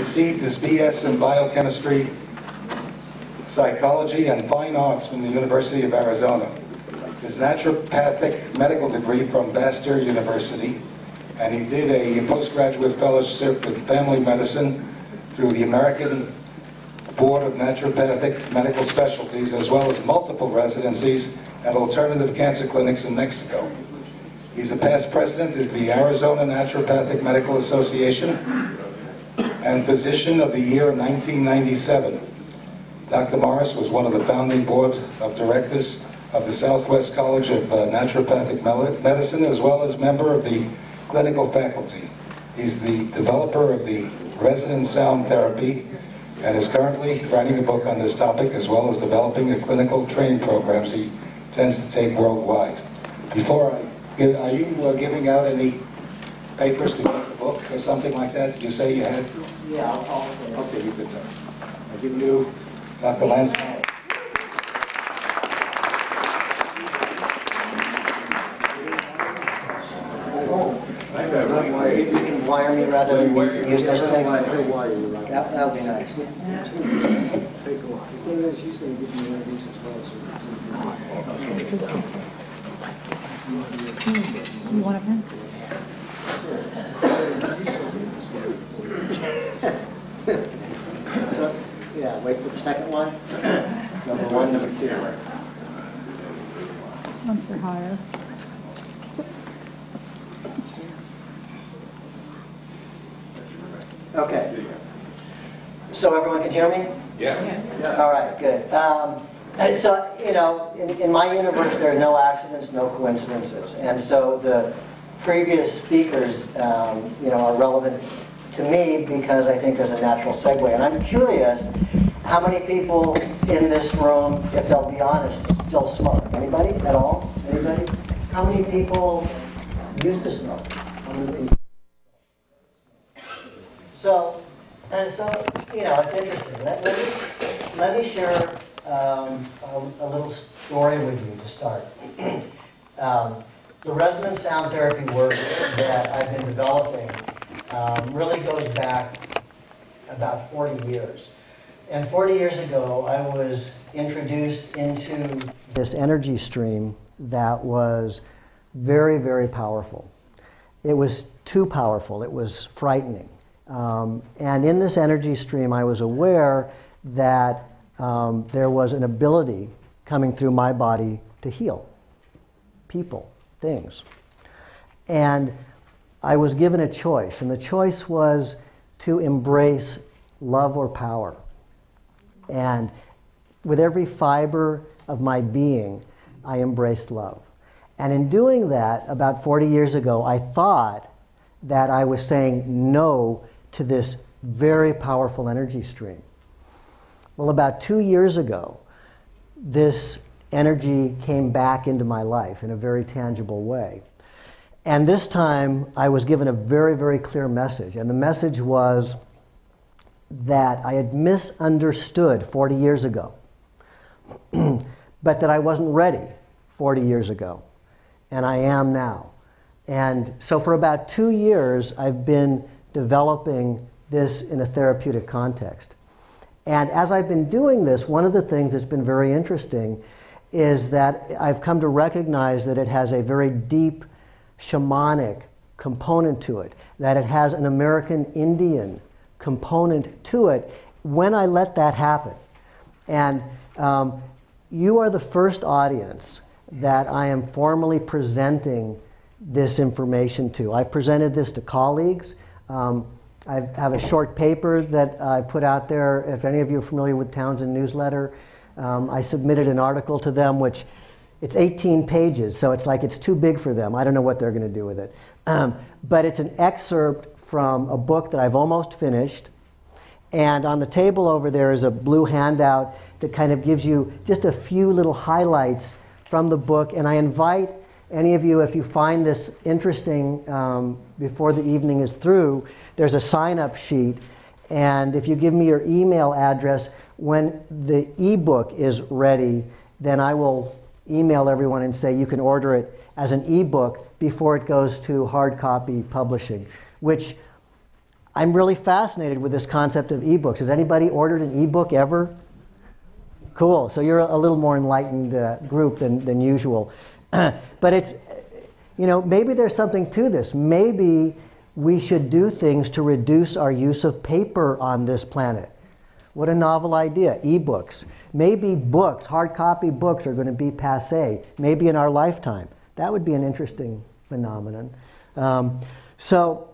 received his BS in biochemistry, psychology, and fine arts from the University of Arizona. His naturopathic medical degree from Bastyr University, and he did a postgraduate fellowship in family medicine through the American Board of Naturopathic Medical Specialties, as well as multiple residencies at alternative cancer clinics in Mexico. He's a past president of the Arizona Naturopathic Medical Association and Physician of the Year in 1997. Dr. Morris was one of the founding board of directors of the Southwest College of uh, Naturopathic Medicine, as well as member of the clinical faculty. He's the developer of the Resonant Sound Therapy and is currently writing a book on this topic, as well as developing a clinical training programs he tends to take worldwide. Before I are you uh, giving out any papers to get the book or something like that? Did you say you had? Yeah, I'll, I'll say. Okay, you could tell. I give you Dr. Lance. If you can wire me rather than me use this thing, that, that would be nice. You want a pen? So, yeah, wait for the second one. Number one, number two. One for hire. Okay. So everyone can hear me? Yeah. All right, good. Um, and so, you know, in, in my universe, there are no accidents, no coincidences. And so the previous speakers, um, you know, are relevant to me because I think there's a natural segue. And I'm curious, how many people in this room, if they'll be honest, still smoke? Anybody at all? Anybody? How many people used to smoke? So, and so, you know, it's interesting. Let, let me, let me share um, a, a, little story with you to start. um, the resonant sound therapy work that I've been developing um, really goes back about 40 years. And 40 years ago, I was introduced into this energy stream that was very, very powerful. It was too powerful, it was frightening. Um, and in this energy stream, I was aware that um, there was an ability coming through my body to heal people, things. And I was given a choice, and the choice was to embrace love or power. And with every fiber of my being, I embraced love. And in doing that, about 40 years ago, I thought that I was saying no to this very powerful energy stream. Well, about two years ago, this energy came back into my life in a very tangible way. And this time, I was given a very, very clear message. And the message was that I had misunderstood 40 years ago, but that I wasn't ready 40 years ago. And I am now. And so, for about two years, I've been developing this in a therapeutic context. And as I've been doing this, one of the things that's been very interesting is that I've come to recognize that it has a very deep shamanic component to it, that it has an American Indian component to it when I let that happen. And um, you are the first audience that I am formally presenting this information to. I've presented this to colleagues. Um, I have a short paper that I put out there. If any of you are familiar with Townsend newsletter, um, I submitted an article to them, which it's 18 pages, so it's like it's too big for them. I don't know what they're going to do with it. Um, but it's an excerpt from a book that I've almost finished. And on the table over there is a blue handout that kind of gives you just a few little highlights from the book. And I invite any of you, if you find this interesting um, before the evening is through, there's a sign up sheet. And if you give me your email address, when the ebook is ready, then I will email everyone and say you can order it as an ebook before it goes to hard copy publishing, which I'm really fascinated with this concept of ebooks. Has anybody ordered an ebook ever? Cool. So you're a little more enlightened uh, group than, than usual. but it's, you know, maybe there's something to this. Maybe we should do things to reduce our use of paper on this planet. What a novel idea. Ebooks. Maybe books, hard copy books, are going to be passe, maybe in our lifetime. That would be an interesting phenomenon. Um, so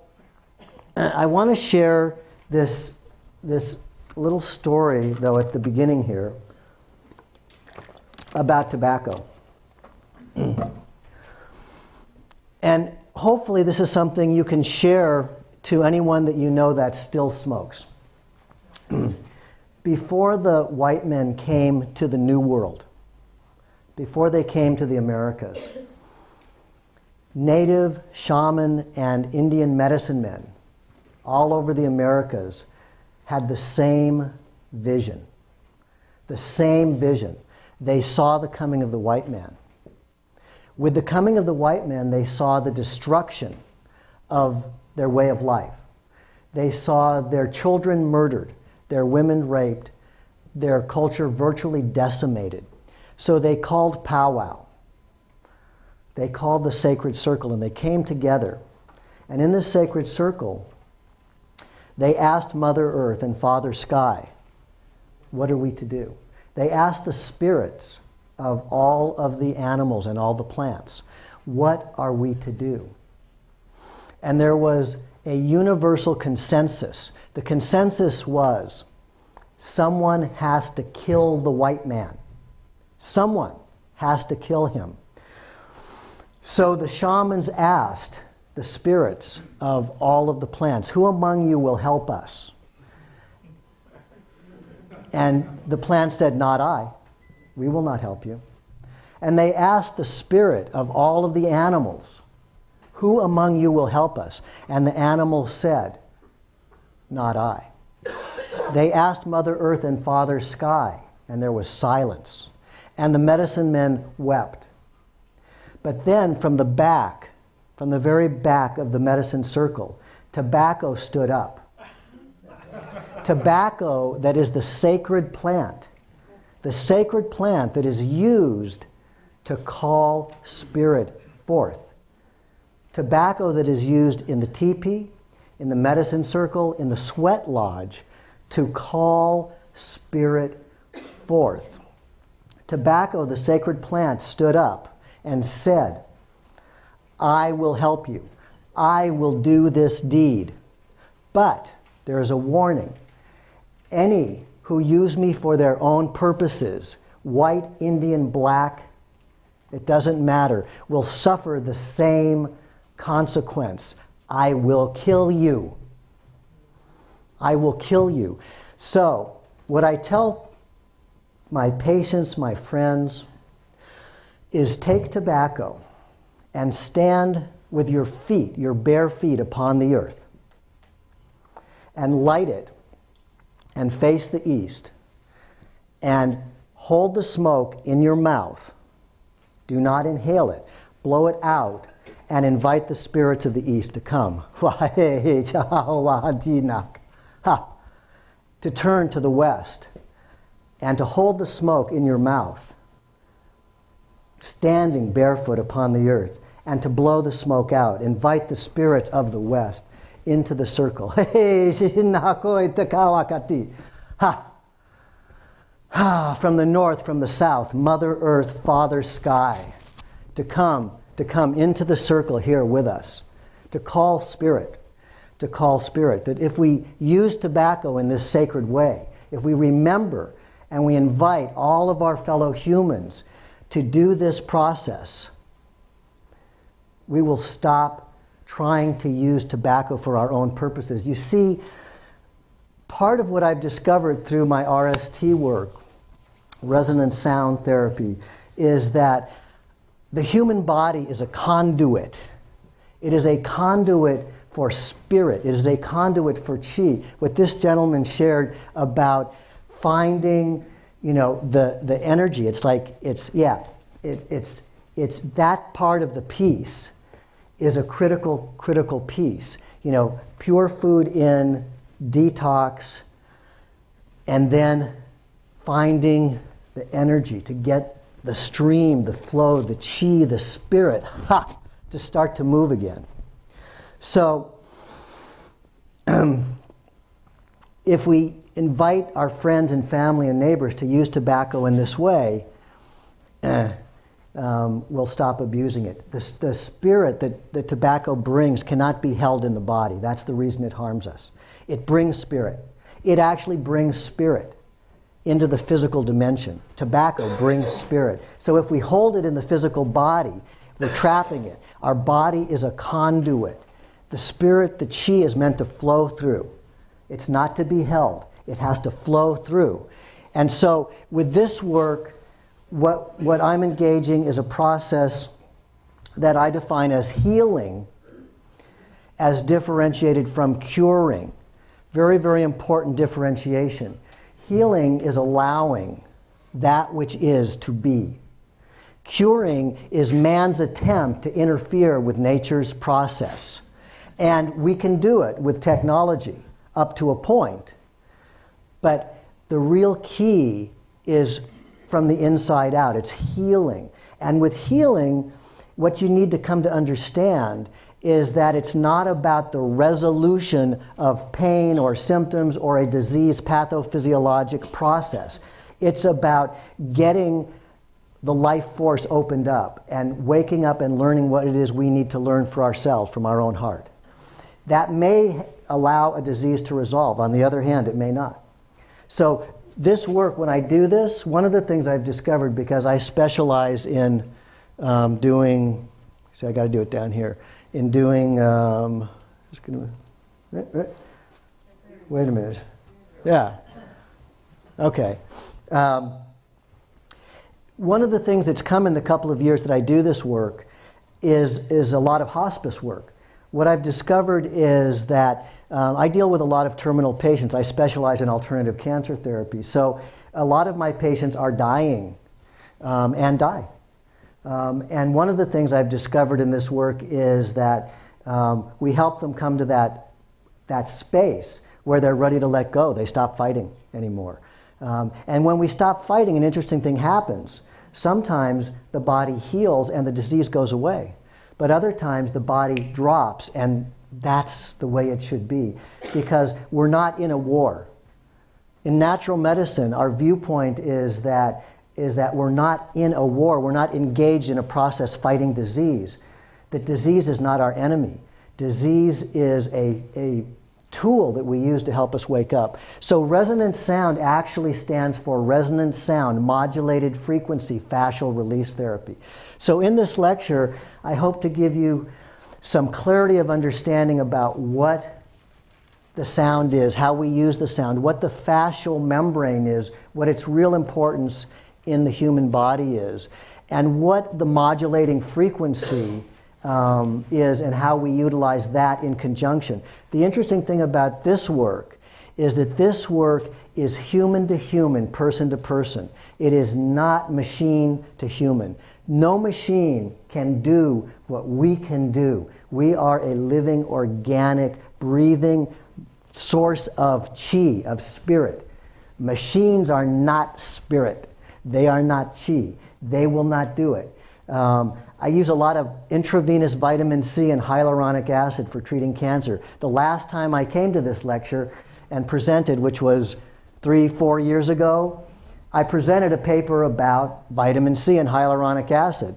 I want to share this, this little story, though, at the beginning here about tobacco. and hopefully, this is something you can share to anyone that you know that still smokes. before the white men came to the New World, before they came to the Americas, native shaman and Indian medicine men all over the Americas had the same vision. The same vision. They saw the coming of the white man. With the coming of the white man, they saw the destruction of their way of life. They saw their children murdered, their women raped, their culture virtually decimated. So they called powwow. They called the sacred circle and they came together. And in this sacred circle, they asked Mother Earth and Father Sky, what are we to do? They asked the spirits of all of the animals and all the plants, what are we to do? And there was a universal consensus. The consensus was someone has to kill the white man. Someone has to kill him. So the shamans asked the spirits of all of the plants, Who among you will help us? And the plant said, Not I. We will not help you. And they asked the spirit of all of the animals, Who among you will help us? And the animals said, Not I. They asked Mother Earth and Father Sky, and there was silence. And the medicine men wept. But then from the back, from the very back of the medicine circle, tobacco stood up. tobacco that is the sacred plant, the sacred plant that is used to call spirit forth. Tobacco that is used in the teepee, in the medicine circle, in the sweat lodge to call spirit forth. Tobacco, the sacred plant, stood up and said, I will help you. I will do this deed. But there is a warning. Any who use me for their own purposes, white, Indian, black, it doesn't matter, will suffer the same consequence. I will kill you. I will kill you. So, what I tell my patients, my friends, is take tobacco and stand with your feet, your bare feet, upon the earth and light it and face the east and hold the smoke in your mouth. Do not inhale it, blow it out, and invite the spirits of the east to come. Ha! To turn to the west and to hold the smoke in your mouth, standing barefoot upon the earth, and to blow the smoke out. Invite the spirits of the west into the circle. Ha! Ha! From the north, from the south, Mother Earth, Father Sky, to come, to come into the circle here with us, to call spirit to call spirit. That if we use tobacco in this sacred way, if we remember and we invite all of our fellow humans to do this process, we will stop trying to use tobacco for our own purposes. You see, part of what I've discovered through my RST work, resonant sound therapy, is that the human body is a conduit. It is a conduit for spirit. It is a conduit for chi. What this gentleman shared about finding, you know, the, the energy. It's like, it's, yeah, it, it's, it's that part of the piece. is a critical, critical piece. You know, pure food in, detox, and then finding the energy to get the stream, the flow, the chi, the spirit, ha, to start to move again. So, um, if we invite our friends and family and neighbors to use tobacco in this way, eh, um, we'll stop abusing it. The, the spirit that the tobacco brings cannot be held in the body. That's the reason it harms us. It brings spirit. It actually brings spirit into the physical dimension. Tobacco brings spirit. So if we hold it in the physical body, we're trapping it. Our body is a conduit. The spirit, the chi, is meant to flow through. It's not to be held, it has to flow through. And so with this work, what, what I'm engaging is a process that I define as healing as differentiated from curing. Very, very important differentiation. Healing is allowing that which is to be. Curing is man's attempt to interfere with nature's process. And we can do it with technology up to a point. But the real key is from the inside out. It's healing. And with healing, what you need to come to understand is that it's not about the resolution of pain or symptoms or a disease pathophysiologic process. It's about getting the life force opened up and waking up and learning what it is we need to learn for ourselves from our own heart. That may allow a disease to resolve. On the other hand, it may not. So this work, when I do this, one of the things I've discovered because I specialize in um, doing, see, I got to do it down here, in doing, um, just gonna, eh, eh, wait a minute. Yeah. Okay. Um, one of the things that's come in the couple of years that I do this work is, is a lot of hospice work. What I've discovered is that um, I deal with a lot of terminal patients. I specialize in alternative cancer therapy. So a lot of my patients are dying um, and die. Um, and one of the things I've discovered in this work is that um, we help them come to that, that space where they're ready to let go. They stop fighting anymore. Um, and when we stop fighting, an interesting thing happens. Sometimes the body heals and the disease goes away. But other times the body drops and that's the way it should be because we're not in a war. In natural medicine, our viewpoint is that, is that we're not in a war, we're not engaged in a process fighting disease. That disease is not our enemy. Disease is a, a tool that we use to help us wake up. So, resonant sound actually stands for resonant sound, modulated frequency, fascial release therapy. So, in this lecture, I hope to give you some clarity of understanding about what the sound is, how we use the sound, what the fascial membrane is, what its real importance in the human body is, and what the modulating frequency um, is, and how we utilize that in conjunction. The interesting thing about this work is that this work is human to human, person to person. It is not machine to human. No machine can do what we can do. We are a living, organic, breathing source of chi, of spirit. Machines are not spirit. They are not chi. They will not do it. Um, I use a lot of intravenous vitamin C and hyaluronic acid for treating cancer. The last time I came to this lecture and presented, which was three, four years ago, I presented a paper about vitamin C and hyaluronic acid.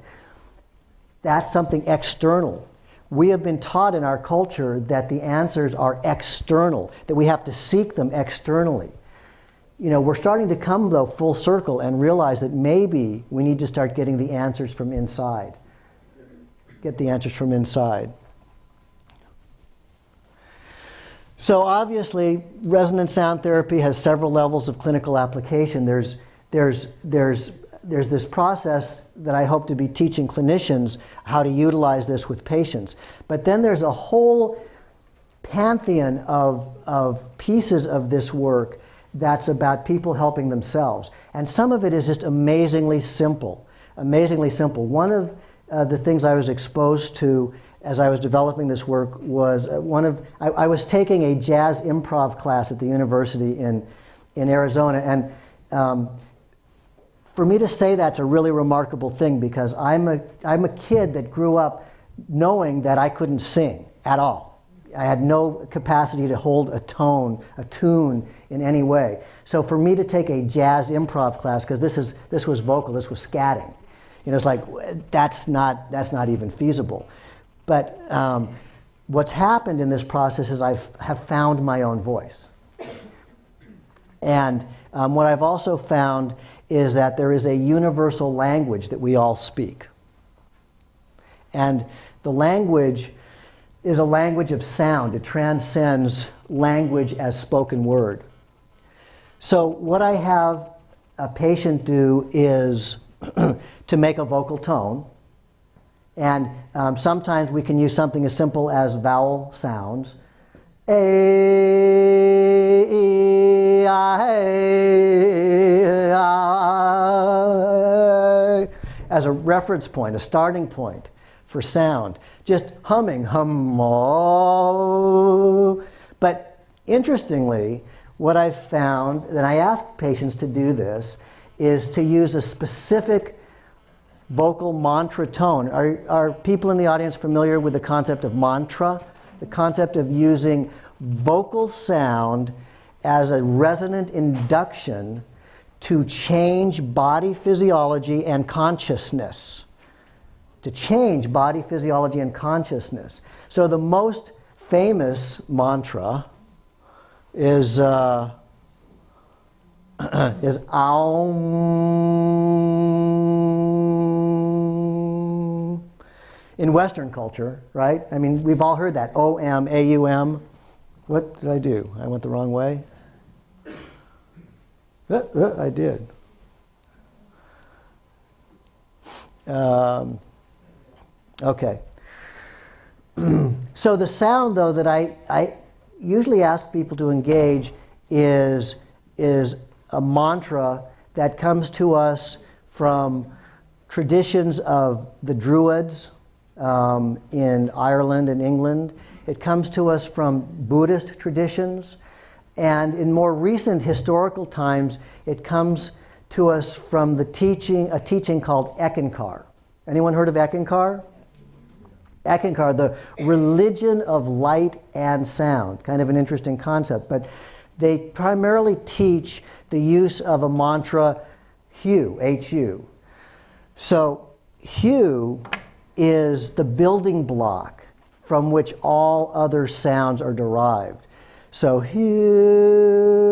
That's something external. We have been taught in our culture that the answers are external, that we have to seek them externally. You know, we're starting to come, though, full circle and realize that maybe we need to start getting the answers from inside. Get the answers from inside. So, obviously, resonant sound therapy has several levels of clinical application. There's, there's, there's there's this process that I hope to be teaching clinicians how to utilize this with patients. But then there's a whole pantheon of, of pieces of this work that's about people helping themselves. And some of it is just amazingly simple. Amazingly simple. One of uh, the things I was exposed to as I was developing this work was uh, one of, I, I was taking a jazz improv class at the university in, in Arizona. And um, for me to say that's a really remarkable thing because I'm a, I'm a kid that grew up knowing that I couldn't sing at all. I had no capacity to hold a tone, a tune in any way. So for me to take a jazz improv class, because this, is, this was vocal, this was scatting, you know, it's like, that's not, that's not even feasible. But um, what's happened in this process is I have found my own voice. And um, what I've also found is that there is a universal language that we all speak. And the language is a language of sound, it transcends language as spoken word. So, what I have a patient do is to make a vocal tone and um, sometimes we can use something as simple as vowel sounds. A, E, I, I, as a reference point, a starting point for sound. Just humming, hum, oh. But interestingly, what I've found, and I ask patients to do this, is to use a specific vocal mantra tone. Are, are people in the audience familiar with the concept of mantra? The concept of using vocal sound as a resonant induction to change body physiology and consciousness. To change body physiology and consciousness. So the most famous mantra is uh, is Aum in Western culture, right? I mean, we've all heard that. O M A U M. What did I do? I went the wrong way? Uh, uh, I did. Um, okay. so the sound, though, that I, I usually ask people to engage is, is a mantra that comes to us from traditions of the Druids um, in Ireland and England. It comes to us from Buddhist traditions. And in more recent historical times, it comes to us from the teaching, a teaching called Eckankar. Anyone heard of Eckankar? Eckankar, the religion of light and sound. Kind of an interesting concept. But they primarily teach the use of a mantra, HU, H-U. So HU is the building block from which all other sounds are derived. So HU.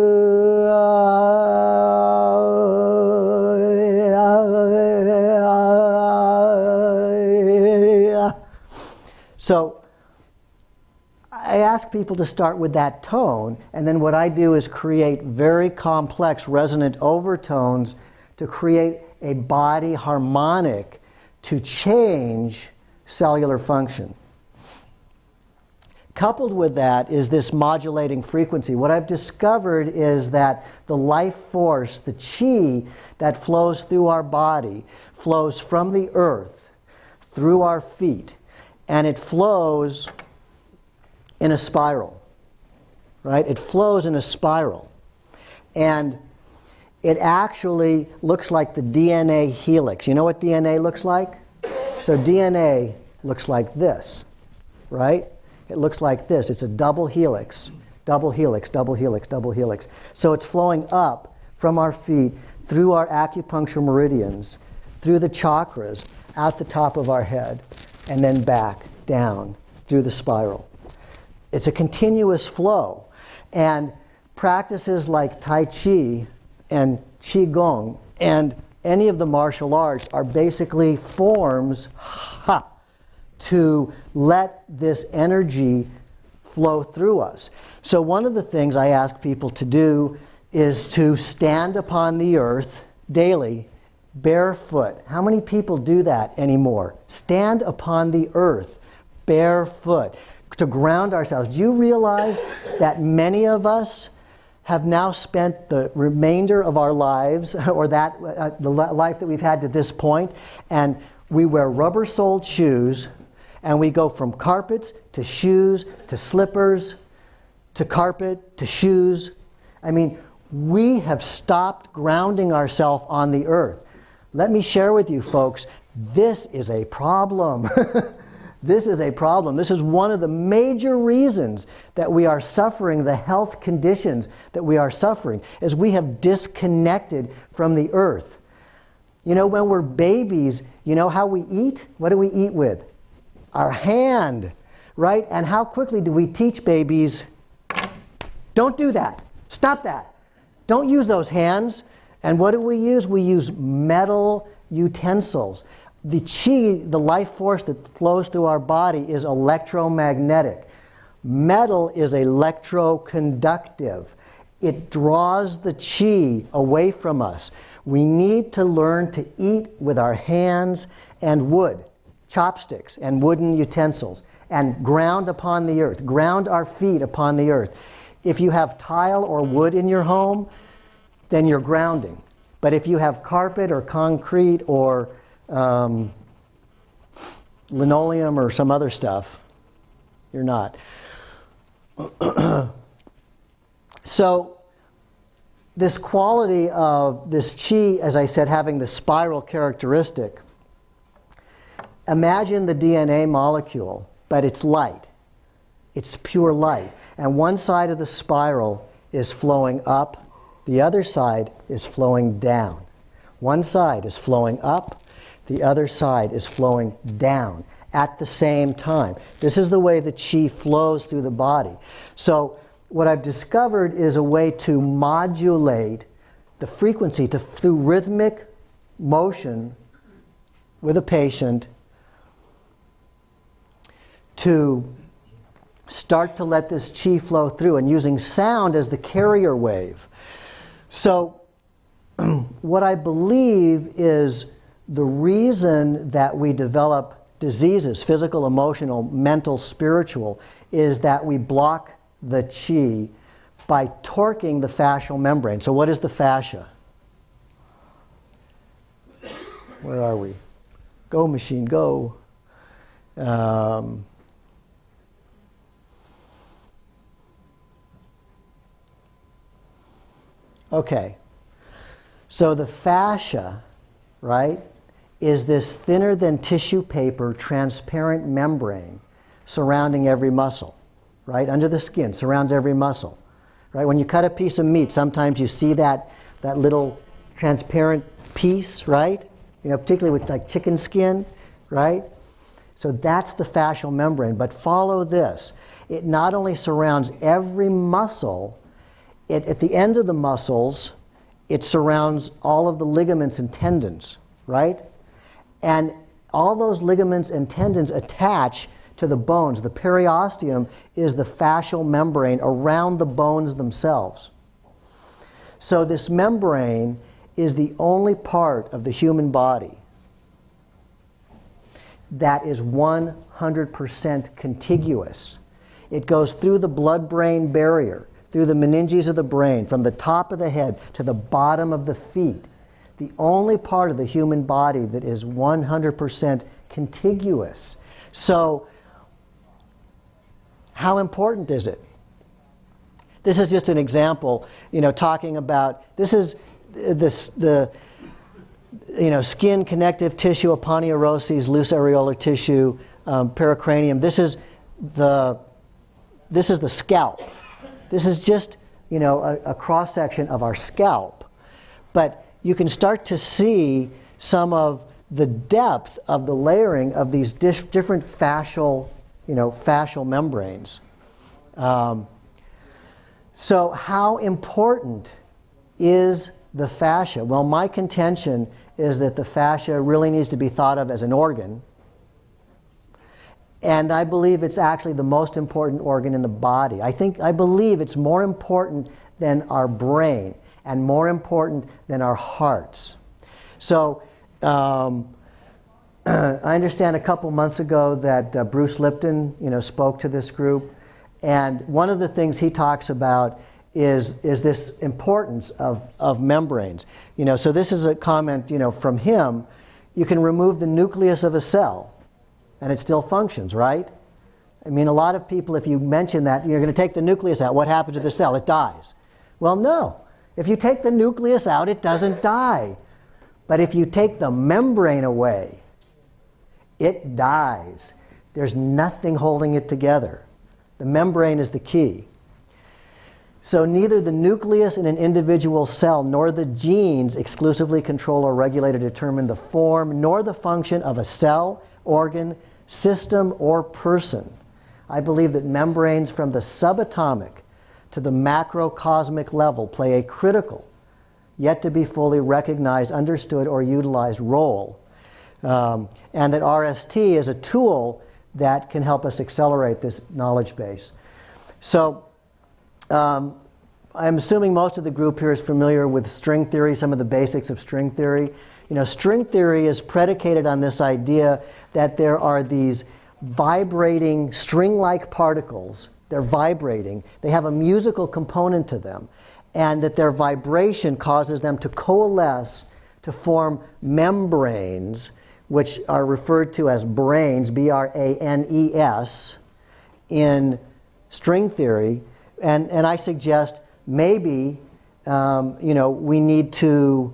I ask people to start with that tone, and then what I do is create very complex resonant overtones to create a body harmonic to change cellular function. Coupled with that is this modulating frequency. What I've discovered is that the life force, the chi that flows through our body, flows from the earth through our feet, and it flows in a spiral, right? It flows in a spiral. And it actually looks like the DNA helix. You know what DNA looks like? So DNA looks like this, right? It looks like this. It's a double helix, double helix, double helix, double helix. So it's flowing up from our feet through our acupuncture meridians, through the chakras, out the top of our head, and then back down through the spiral. It's a continuous flow. And practices like Tai Chi and Qigong and any of the martial arts are basically forms ha, to let this energy flow through us. So, one of the things I ask people to do is to stand upon the earth daily barefoot. How many people do that anymore? Stand upon the earth barefoot to ground ourselves. Do you realize that many of us have now spent the remainder of our lives, or that uh, the life that we've had to this point, and we wear rubber-soled shoes, And we go from carpets to shoes to slippers to carpet to shoes. I mean, we have stopped grounding ourselves on the earth. Let me share with you, folks, this is a problem. this is a problem. This is one of the major reasons that we are suffering the health conditions that we are suffering, is we have disconnected from the earth. You know, when we're babies, you know how we eat? What do we eat with? Our hand, right? And how quickly do we teach babies don't do that. Stop that. Don't use those hands. And what do we use? We use metal utensils. The chi, the life force that flows through our body, is electromagnetic. Metal is electroconductive. It draws the chi away from us. We need to learn to eat with our hands and wood, chopsticks and wooden utensils, and ground upon the earth, ground our feet upon the earth. If you have tile or wood in your home, then you're grounding. But if you have carpet or concrete or um, linoleum or some other stuff, you're not. so, this quality of this chi, as I said, having the spiral characteristic, imagine the DNA molecule, but it's light. It's pure light and one side of the spiral is flowing up, the other side is flowing down. One side is flowing up, the other side is flowing down at the same time. This is the way the chi flows through the body. So, what I've discovered is a way to modulate the frequency to, through rhythmic motion with a patient to start to let this chi flow through and using sound as the carrier wave. So, what I believe is the reason that we develop diseases physical, emotional, mental, spiritual is that we block the chi by torquing the fascial membrane. So, what is the fascia? Where are we? Go, machine, go. Um, Okay. So the fascia, right, is this thinner than tissue paper transparent membrane surrounding every muscle, right? Under the skin, surrounds every muscle. Right? When you cut a piece of meat, sometimes you see that, that little transparent piece, right? You know, particularly with like chicken skin, right? So that's the fascial membrane. But follow this. It not only surrounds every muscle, it, at the end of the muscles, it surrounds all of the ligaments and tendons, right? And all those ligaments and tendons attach to the bones. The periosteum is the fascial membrane around the bones themselves. So, this membrane is the only part of the human body that is 100% contiguous. It goes through the blood brain barrier through the meninges of the brain, from the top of the head to the bottom of the feet. The only part of the human body that is 100% contiguous. So, how important is it? This is just an example, you know, talking about this is this, the you know, skin, connective tissue, aponeurosis, loose areolar tissue, um, pericranium. This is the this is the scalp. This is just, you know, a, a cross section of our scalp. But you can start to see some of the depth of the layering of these dif- different fascial, you know, fascial membranes. Um, so, how important is the fascia? Well, my contention is that the fascia really needs to be thought of as an organ and I believe it's actually the most important organ in the body. I think I believe it's more important than our brain and more important than our hearts. So um, I understand a couple months ago that uh, Bruce Lipton, you know, spoke to this group, and one of the things he talks about is, is this importance of, of membranes. You know, so this is a comment, you know, from him. You can remove the nucleus of a cell, and it still functions, right? I mean, a lot of people, if you mention that you're going to take the nucleus out, what happens to the cell? It dies. Well, no. If you take the nucleus out, it doesn't die. But if you take the membrane away, it dies. There's nothing holding it together. The membrane is the key. So neither the nucleus in an individual cell nor the genes exclusively control or regulate or determine the form nor the function of a cell, organ, system, or person. I believe that membranes from the subatomic to the macrocosmic level play a critical, yet to be fully recognized, understood, or utilized role. Um, and that RST is a tool that can help us accelerate this knowledge base. So, um, I'm assuming most of the group here is familiar with string theory, some of the basics of string theory. You know, string theory is predicated on this idea that there are these vibrating string like particles. They're vibrating, they have a musical component to them, and that their vibration causes them to coalesce to form membranes, which are referred to as branes, B R A N E S, in string theory. And, and I suggest maybe um, you know, we need to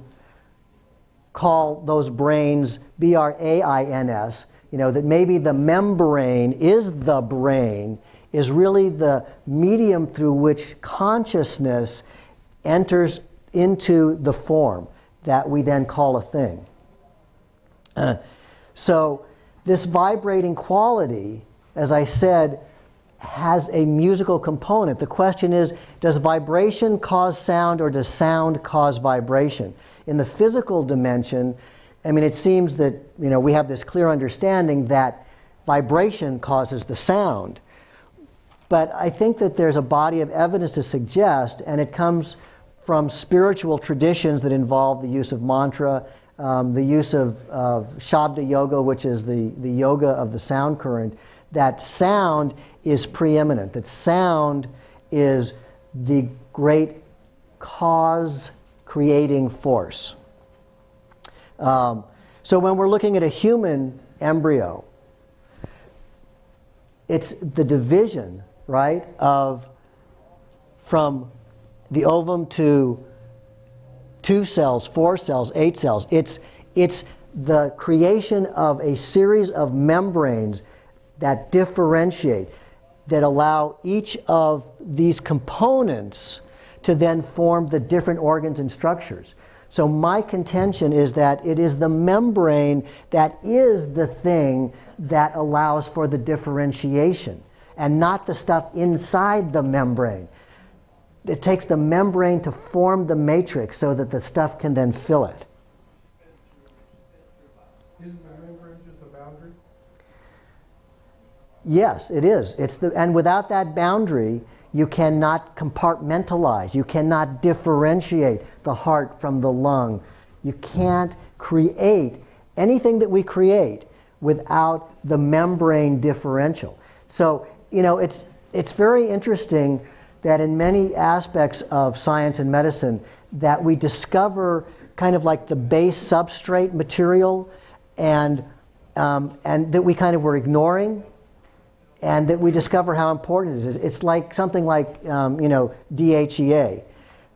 call those brains B R A I N S, you know, that maybe the membrane is the brain, is really the medium through which consciousness enters into the form that we then call a thing. Uh, so, this vibrating quality, as I said, has a musical component. The question is does vibration cause sound or does sound cause vibration? In the physical dimension, I mean, it seems that you know, we have this clear understanding that vibration causes the sound. But I think that there's a body of evidence to suggest, and it comes from spiritual traditions that involve the use of mantra, um, the use of, of Shabda yoga, which is the, the yoga of the sound current, that sound is preeminent, that sound is the great cause creating force. Um, so when we're looking at a human embryo, it's the division, right, of from the ovum to two cells, four cells, eight cells. It's, it's the creation of a series of membranes that differentiate, that allow each of these components to then form the different organs and structures. So, my contention is that it is the membrane that is the thing that allows for the differentiation, and not the stuff inside the membrane. It takes the membrane to form the matrix so that the stuff can then fill it. Yes, it is. It's the, and without that boundary, you cannot compartmentalize. You cannot differentiate the heart from the lung. You can't create anything that we create without the membrane differential. So, you know, it's, it's very interesting that in many aspects of science and medicine that we discover kind of like the base substrate material and, um, and that we kind of were ignoring and that we discover how important it is. It's like something like, um, you know, DHEA.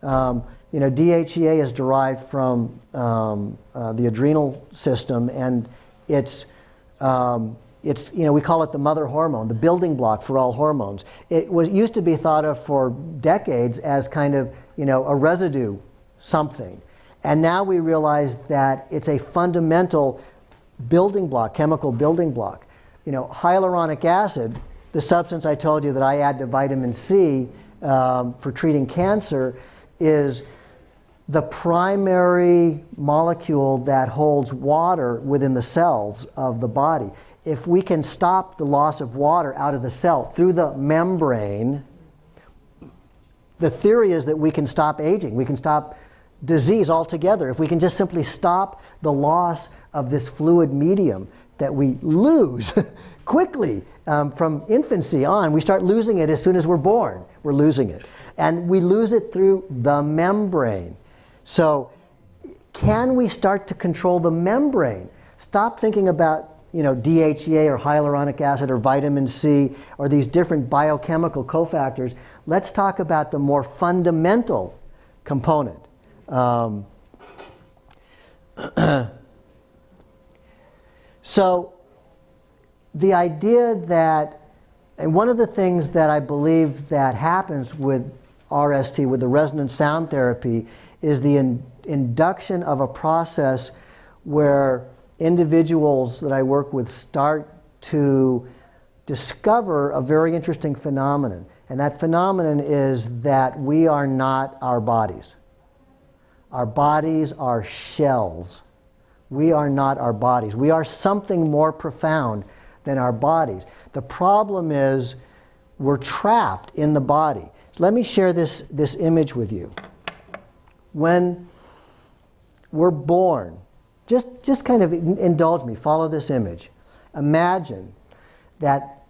Um, you know, DHEA is derived from um, uh, the adrenal system, and it's, um, it's, you know, we call it the mother hormone, the building block for all hormones. It was used to be thought of for decades as kind of, you know, a residue something. And now we realize that it's a fundamental building block, chemical building block you know, hyaluronic acid, the substance I told you that I add to vitamin C um, for treating cancer, is the primary molecule that holds water within the cells of the body. If we can stop the loss of water out of the cell through the membrane, the theory is that we can stop aging. We can stop disease altogether. If we can just simply stop the loss of this fluid medium that we lose quickly um, from infancy on. We start losing it as soon as we're born. We're losing it. And we lose it through the membrane. So, can we start to control the membrane? Stop thinking about you know, DHEA or hyaluronic acid or vitamin C or these different biochemical cofactors. Let's talk about the more fundamental component. Um, so, the idea that, and one of the things that I believe that happens with RST, with the resonance sound therapy, is the in, induction of a process where individuals that I work with start to discover a very interesting phenomenon. And that phenomenon is that we are not our bodies. Our bodies are shells. We are not our bodies. We are something more profound than our bodies. The problem is we're trapped in the body. So let me share this, this image with you. When we're born, just, just kind of indulge me, follow this image. Imagine that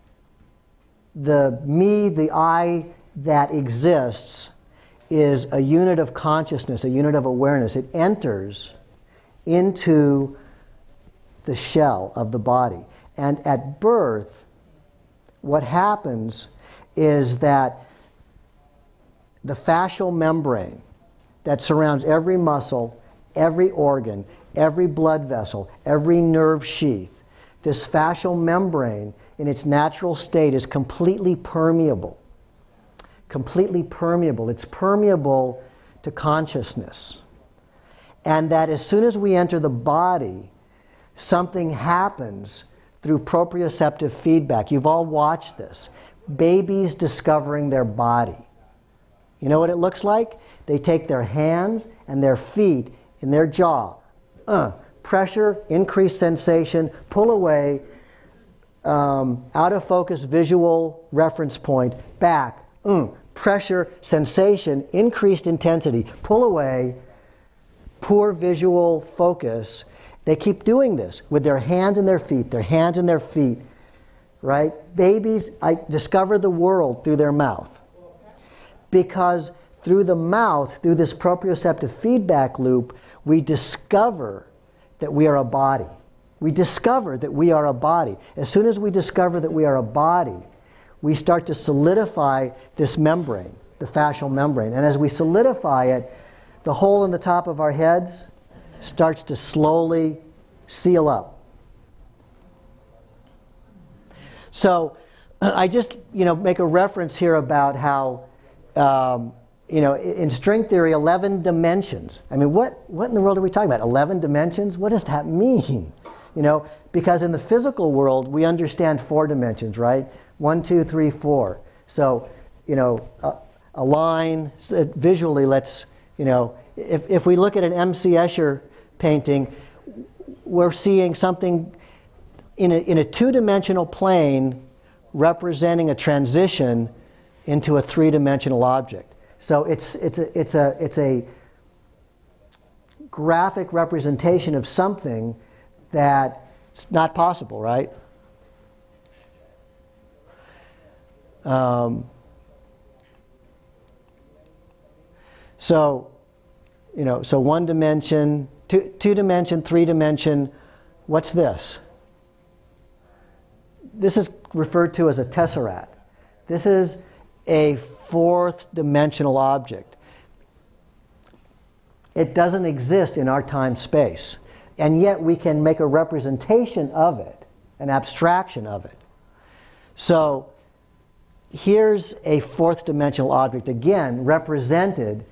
the me, the I that exists, is a unit of consciousness, a unit of awareness. It enters into the shell of the body. And at birth, what happens is that the fascial membrane that surrounds every muscle, every organ, every blood vessel, every nerve sheath, this fascial membrane in its natural state is completely permeable. Completely permeable. It's permeable to consciousness. And that as soon as we enter the body, something happens through proprioceptive feedback. You've all watched this. Babies discovering their body. You know what it looks like? They take their hands and their feet in their jaw uh, pressure, increased sensation, pull away, um, out of focus visual reference point, back, mm, pressure, sensation, increased intensity, pull away, poor visual focus. They keep doing this with their hands and their feet, their hands and their feet, right? Babies I discover the world through their mouth. Because through the mouth, through this proprioceptive feedback loop, we discover that we are a body. We discover that we are a body. As soon as we discover that we are a body, we start to solidify this membrane, the fascial membrane. And as we solidify it, the hole in the top of our heads starts to slowly seal up. So I just, you know, make a reference here about how um, you know, in string theory, 11 dimensions. I mean, what, what in the world are we talking about? 11 dimensions? What does that mean? You know, because in the physical world, we understand four dimensions, right? One, two, three, four. So, you know, a, a line, uh, visually, let's, you know, if, if we look at an M.C. Escher painting, we're seeing something in a, in a two dimensional plane representing a transition into a three dimensional object. So it's, it's, a, it's, a, it's a graphic representation of something that's not possible, right? Um, so, you know, so one dimension, two, two dimension, three dimension, what's this? This is referred to as a tesseract. This is a fourth dimensional object. It doesn't exist in our time space. And yet we can make a representation of it, an abstraction of it. So here's a fourth dimensional object, again, represented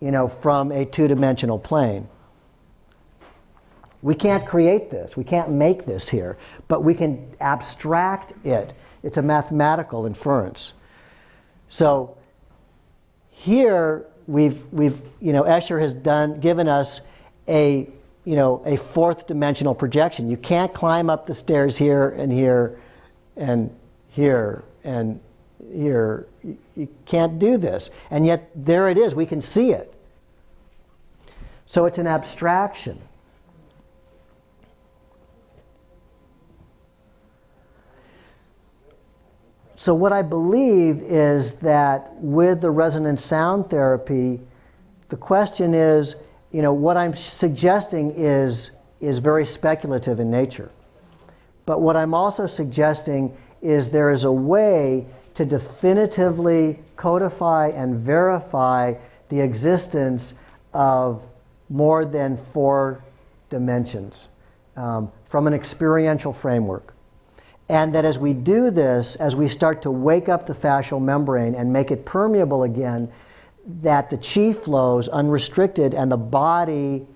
you know, from a two dimensional plane. We can't create this, we can't make this here, but we can abstract it. It's a mathematical inference. So here we've, we've you know, Escher has done, given us a, you know, a fourth dimensional projection. You can't climb up the stairs here and here and here and here. You can't do this. And yet there it is. We can see it. So it's an abstraction. So, what I believe is that with the resonance sound therapy, the question is, you know, what I'm suggesting is, is very speculative in nature. But what I'm also suggesting is there is a way to definitively codify and verify the existence of more than four dimensions um, from an experiential framework. And that as we do this, as we start to wake up the fascial membrane and make it permeable again, that the chi flows unrestricted and the body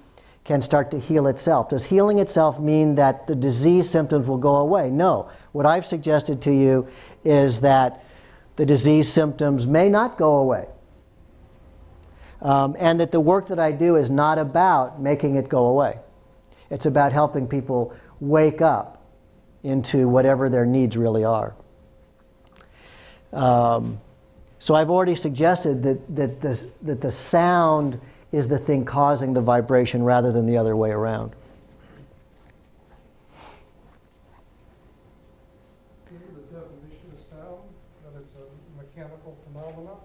can start to heal itself. Does healing itself mean that the disease symptoms will go away? No. What I've suggested to you is that the disease symptoms may not go away. Um, and that the work that I do is not about making it go away. It's about helping people wake up into whatever their needs really are. Um, so I've already suggested that, that, the, that the sound is the thing causing the vibration rather than the other way around. Give the definition of sound, that it's a mechanical phenomenon.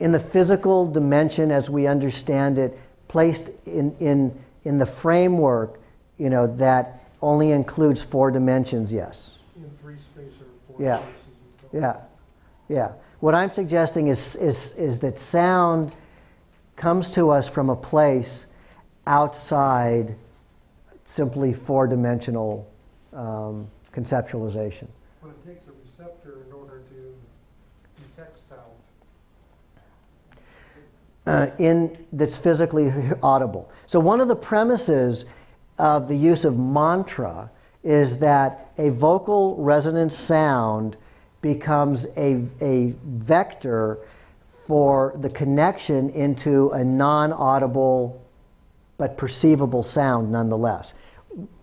In the physical dimension as we understand it, placed in, in, in the framework, you know, that only includes four dimensions, yes. in three space or four Yeah. Yeah, yeah. What I'm suggesting is, is, is that sound comes to us from a place outside simply four dimensional um, conceptualization. But it takes a receptor in order to detect sound. uh, in that's physically audible. So one of the premises of the use of mantra is that a vocal resonant sound becomes a, a vector for the connection into a non-audible but perceivable sound nonetheless.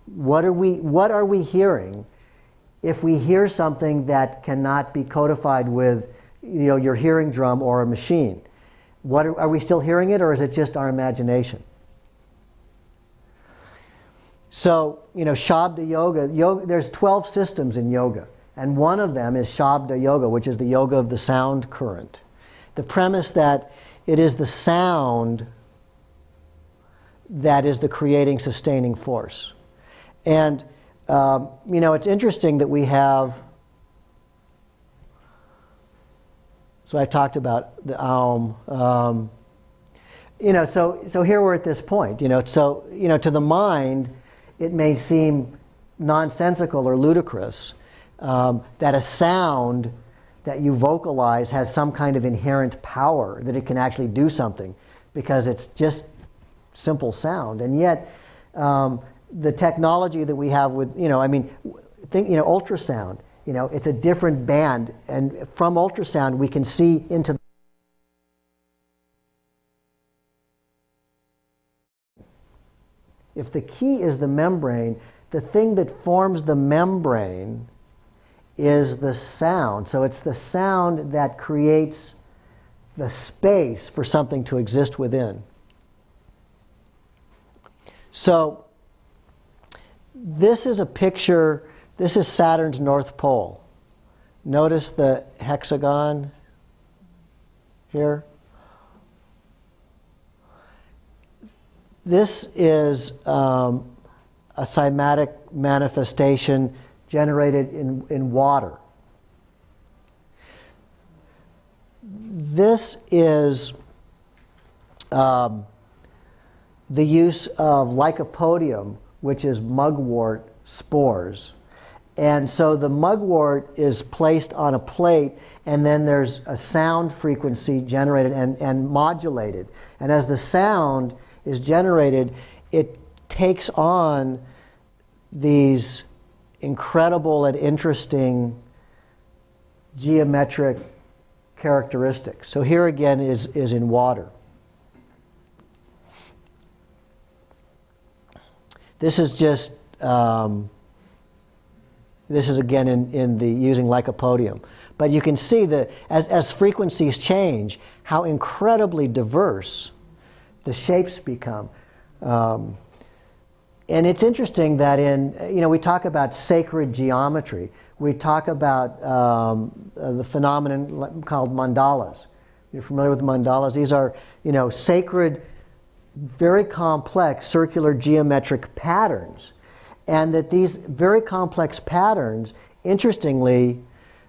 What are we, what are we hearing if we hear something that cannot be codified with you know, your hearing drum or a machine? What are, are we still hearing it, or is it just our imagination? So, you know, Shabda yoga, yoga, there's 12 systems in yoga, and one of them is Shabda yoga, which is the yoga of the sound current. The premise that it is the sound that is the creating, sustaining force. And, um, you know, it's interesting that we have. So I talked about the Aum. Um, you know, so, so here we're at this point, you know, so, you know, to the mind, it may seem nonsensical or ludicrous um, that a sound that you vocalize has some kind of inherent power, that it can actually do something, because it's just simple sound. And yet, um, the technology that we have with, you know, I mean, think, you know, ultrasound, you know, it's a different band, and from ultrasound, we can see into If the key is the membrane, the thing that forms the membrane is the sound. So it's the sound that creates the space for something to exist within. So this is a picture, this is Saturn's North Pole. Notice the hexagon here. This is um, a cymatic manifestation generated in, in water. This is um, the use of lycopodium, which is mugwort spores. And so the mugwort is placed on a plate, and then there's a sound frequency generated and, and modulated. And as the sound is generated, it takes on these incredible and interesting geometric characteristics. So here again is, is in water. This is just, um, this is again in, in the using lycopodium. But you can see that as, as frequencies change, how incredibly diverse the shapes become. Um, and it's interesting that in, you know, we talk about sacred geometry. We talk about um, uh, the phenomenon called mandalas. You're familiar with mandalas? These are, you know, sacred, very complex circular geometric patterns. and that these very complex patterns, interestingly,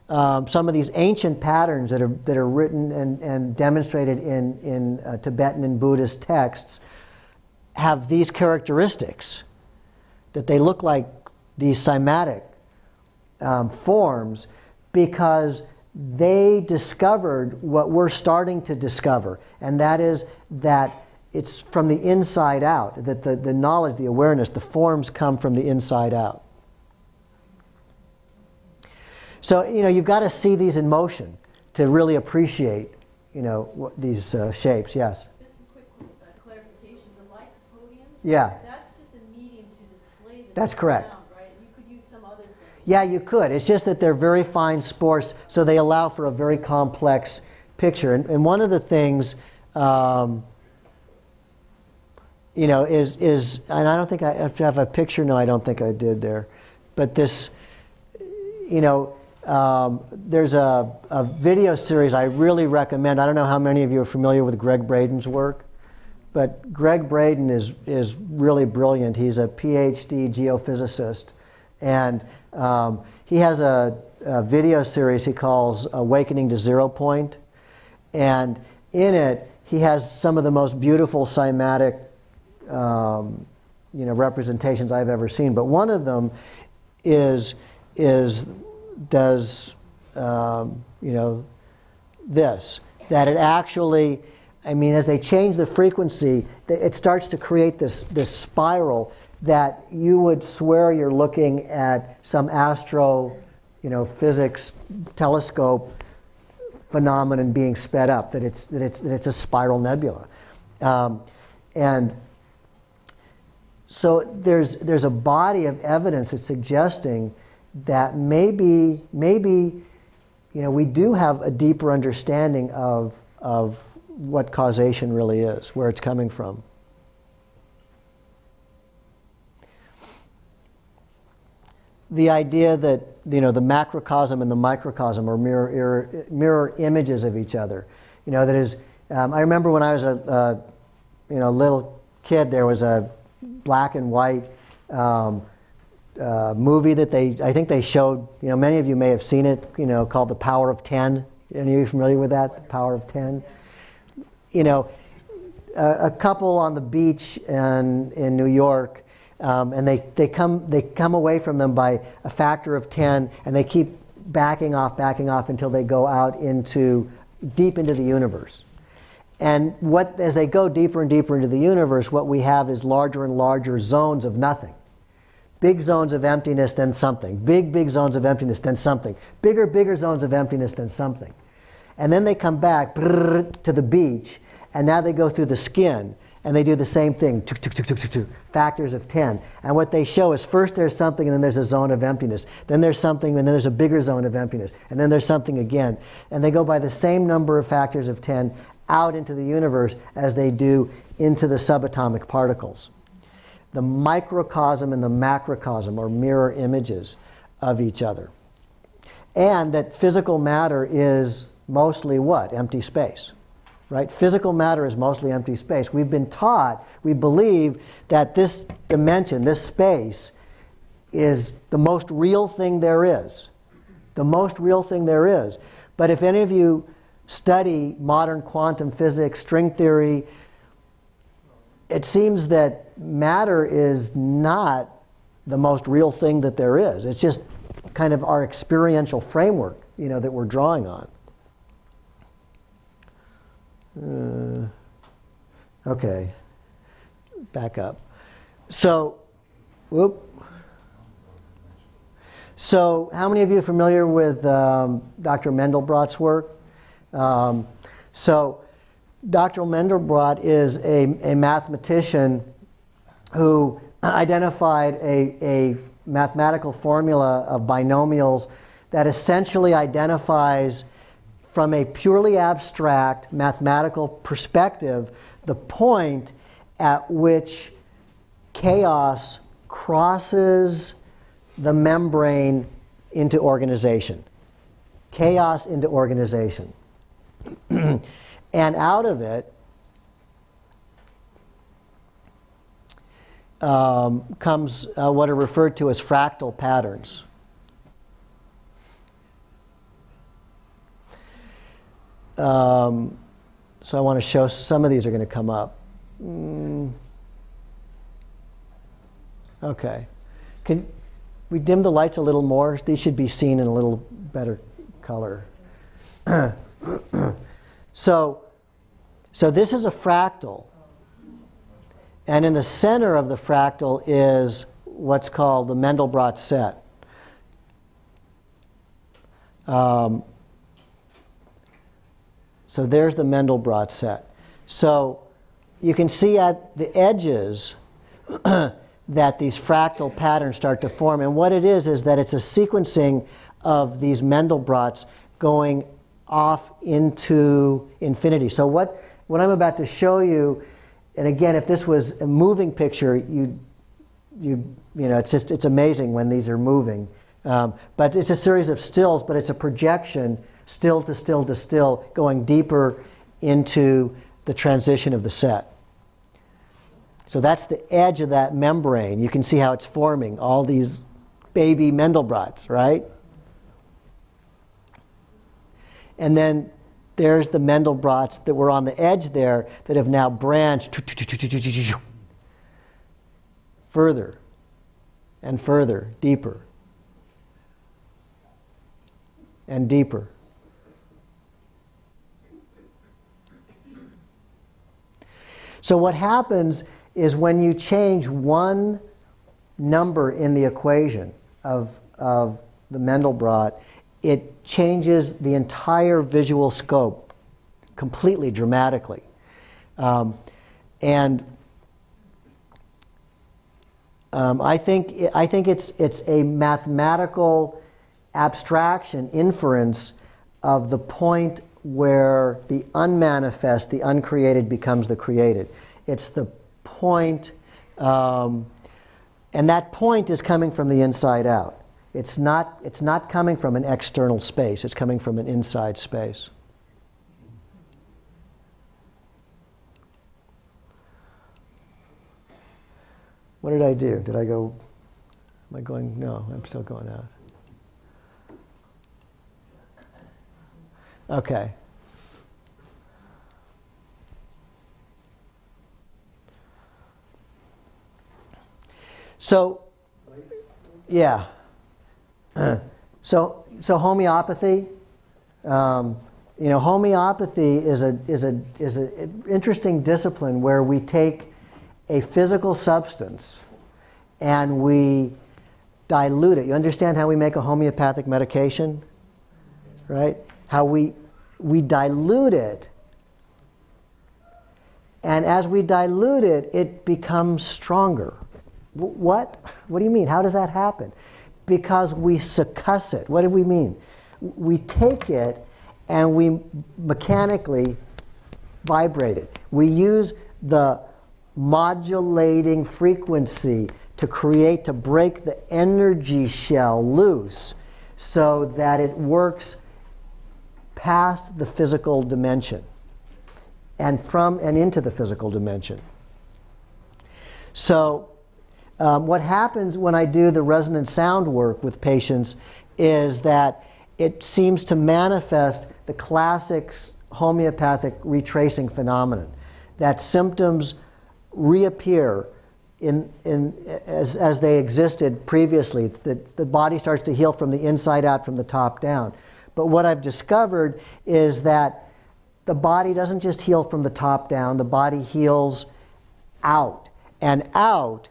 um, some of these ancient patterns that are, that are written and, and demonstrated in, in uh, Tibetan and Buddhist texts have these characteristics that they look like these cymatic um, forms because they discovered what we're starting to discover, and that is that it's from the inside out, that the, the knowledge, the awareness, the forms come from the inside out. So, you know, you've got to see these in motion to really appreciate, you know, what, these uh, shapes. Yes? Just a quick uh, clarification, the lycopodium? Yeah. That's just a medium to display the That's correct. sound, right? You could use some other thing. Yeah, you could. It's just that they're very fine spores, so they allow for a very complex picture. And, and one of the things, um, you know, is, is, and I don't think I have have a picture. No, I don't think I did there. But this, you know, um, there's a, a video series I really recommend. I don't know how many of you are familiar with Gregg Braden's work, but Gregg Braden is, is really brilliant. He's a PhD geophysicist. And um, he has a, a video series he calls Awakening to Zero Point. And in it, he has some of the most beautiful cymatic um, you know, representations I've ever seen. But one of them is, is does, um, you know, this. That it actually, I mean, as they change the frequency, it starts to create this, this spiral that you would swear you're looking at some astro, you know, physics telescope phenomenon being sped up, that it's, that it's, that it's a spiral nebula. Um, and so there's, there's a body of evidence that's suggesting that maybe, maybe you know, we do have a deeper understanding of, of what causation really is, where it's coming from. The idea that you know the macrocosm and the microcosm are mirror, mirror images of each other. You know that is. Um, I remember when I was a, a you know little kid, there was a black and white um, uh, movie that they I think they showed. You know, many of you may have seen it. You know, called The Power of Ten. Any of you familiar with that? The Power of Ten. You know, a, a couple on the beach in in New York, um, and they they come they come away from them by a factor of ten, and they keep backing off, backing off until they go out into deep into the universe. And what, as they go deeper and deeper into the universe, what we have is larger and larger zones of nothing. Big zones of emptiness, then something. Big, big zones of emptiness, then something. Bigger, bigger zones of emptiness, then something. And then they come back brrr, to the beach, and now they go through the skin, and they do the same thing, tuk, tuk, tuk, factors of 10. And what they show is first there's something, and then there's a zone of emptiness. Then there's something, and then there's a bigger zone of emptiness. And then there's something again. And they go by the same number of factors of 10 out into the universe as they do into the subatomic particles. The microcosm and the macrocosm are mirror images of each other. And that physical matter is mostly what? Empty space. Right? Physical matter is mostly empty space. We've been taught, we believe that this dimension, this space, is the most real thing there is. The most real thing there is. But if any of you study modern quantum physics, string theory, it seems that matter is not the most real thing that there is. It's just kind of our experiential framework, you know, that we're drawing on. Uh, okay, back up. So, whoop. So, how many of you are familiar with um, Dr. Mandelbrot's work? Um, so, Dr. Mandelbrot is a, a mathematician who identified a, a mathematical formula of binomials that essentially identifies, from a purely abstract mathematical perspective, the point at which chaos crosses the membrane into organization. Chaos into organization. and out of it, um, comes uh, what are referred to as fractal patterns. Um, so I want to show some of these are going to come up. Mm. Okay. Can we dim the lights a little more? These should be seen in a little better color. so, so this is a fractal. And in the center of the fractal is what's called the Mandelbrot set. Um, so there's the Mandelbrot set. So you can see at the edges that these fractal patterns start to form. And what it is, is that it's a sequencing of these Mandelbrots going off into infinity. So what, what I'm about to show you, and again, if this was a moving picture, you, you, you know, it's just, it's amazing when these are moving. Um, but it's a series of stills, but it's a projection, still to still to still, going deeper into the transition of the set. So that's the edge of that membrane. You can see how it's forming all these baby Mandelbrots, right? And then there's the Mandelbrots that were on the edge there that have now branched further and further, deeper and deeper. So, what happens is when you change one number in the equation of, of the Mandelbrot, it changes the entire visual scope completely dramatically. Um, and um, I think, I think it's, it's a mathematical abstraction, inference of the point where the unmanifest, the uncreated, becomes the created. It's the point, um, and that point is coming from the inside out. It's not, it's not coming from an external space, it's coming from an inside space. What did I do? Did I go? Am I going? No, I'm still going out. Okay. So, yeah. So, so homeopathy. Um, you know, homeopathy is a is a is an interesting discipline where we take a physical substance and we dilute it. You understand how we make a homeopathic medication, right? How we we dilute it, and as we dilute it, it becomes stronger. What? What do you mean? How does that happen? Because we succuss it. What do we mean? We take it and we mechanically vibrate it. We use the modulating frequency to create, to break the energy shell loose so that it works past the physical dimension and from and into the physical dimension. So, um, what happens when I do the resonant sound work with patients is that it seems to manifest the classic homeopathic retracing phenomenon that symptoms reappear in, in, as, as they existed previously. The, the body starts to heal from the inside out, from the top down. But what I've discovered is that the body doesn't just heal from the top down, the body heals out. And out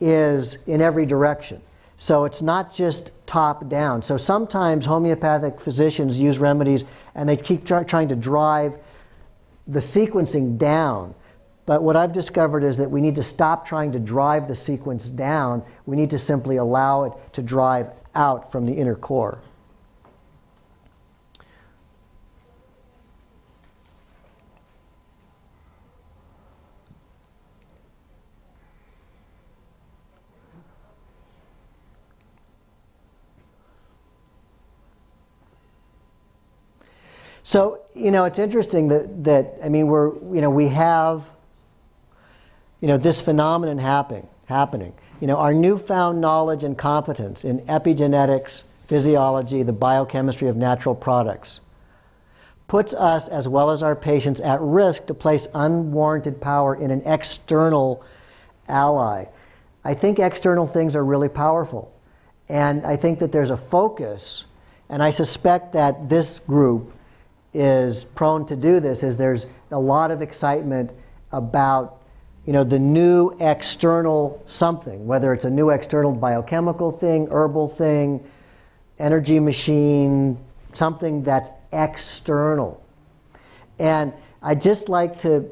is in every direction. So it's not just top down. So sometimes homeopathic physicians use remedies and they keep try- trying to drive the sequencing down. But what I've discovered is that we need to stop trying to drive the sequence down. We need to simply allow it to drive out from the inner core. So, you know, it's interesting that, that I mean, we're, you know, we have, you know, this phenomenon happening, happening. You know, our newfound knowledge and competence in epigenetics, physiology, the biochemistry of natural products puts us, as well as our patients, at risk to place unwarranted power in an external ally. I think external things are really powerful. And I think that there's a focus, and I suspect that this group is prone to do this, is there's a lot of excitement about you know, the new external something, whether it's a new external biochemical thing, herbal thing, energy machine, something that's external. And I'd just like to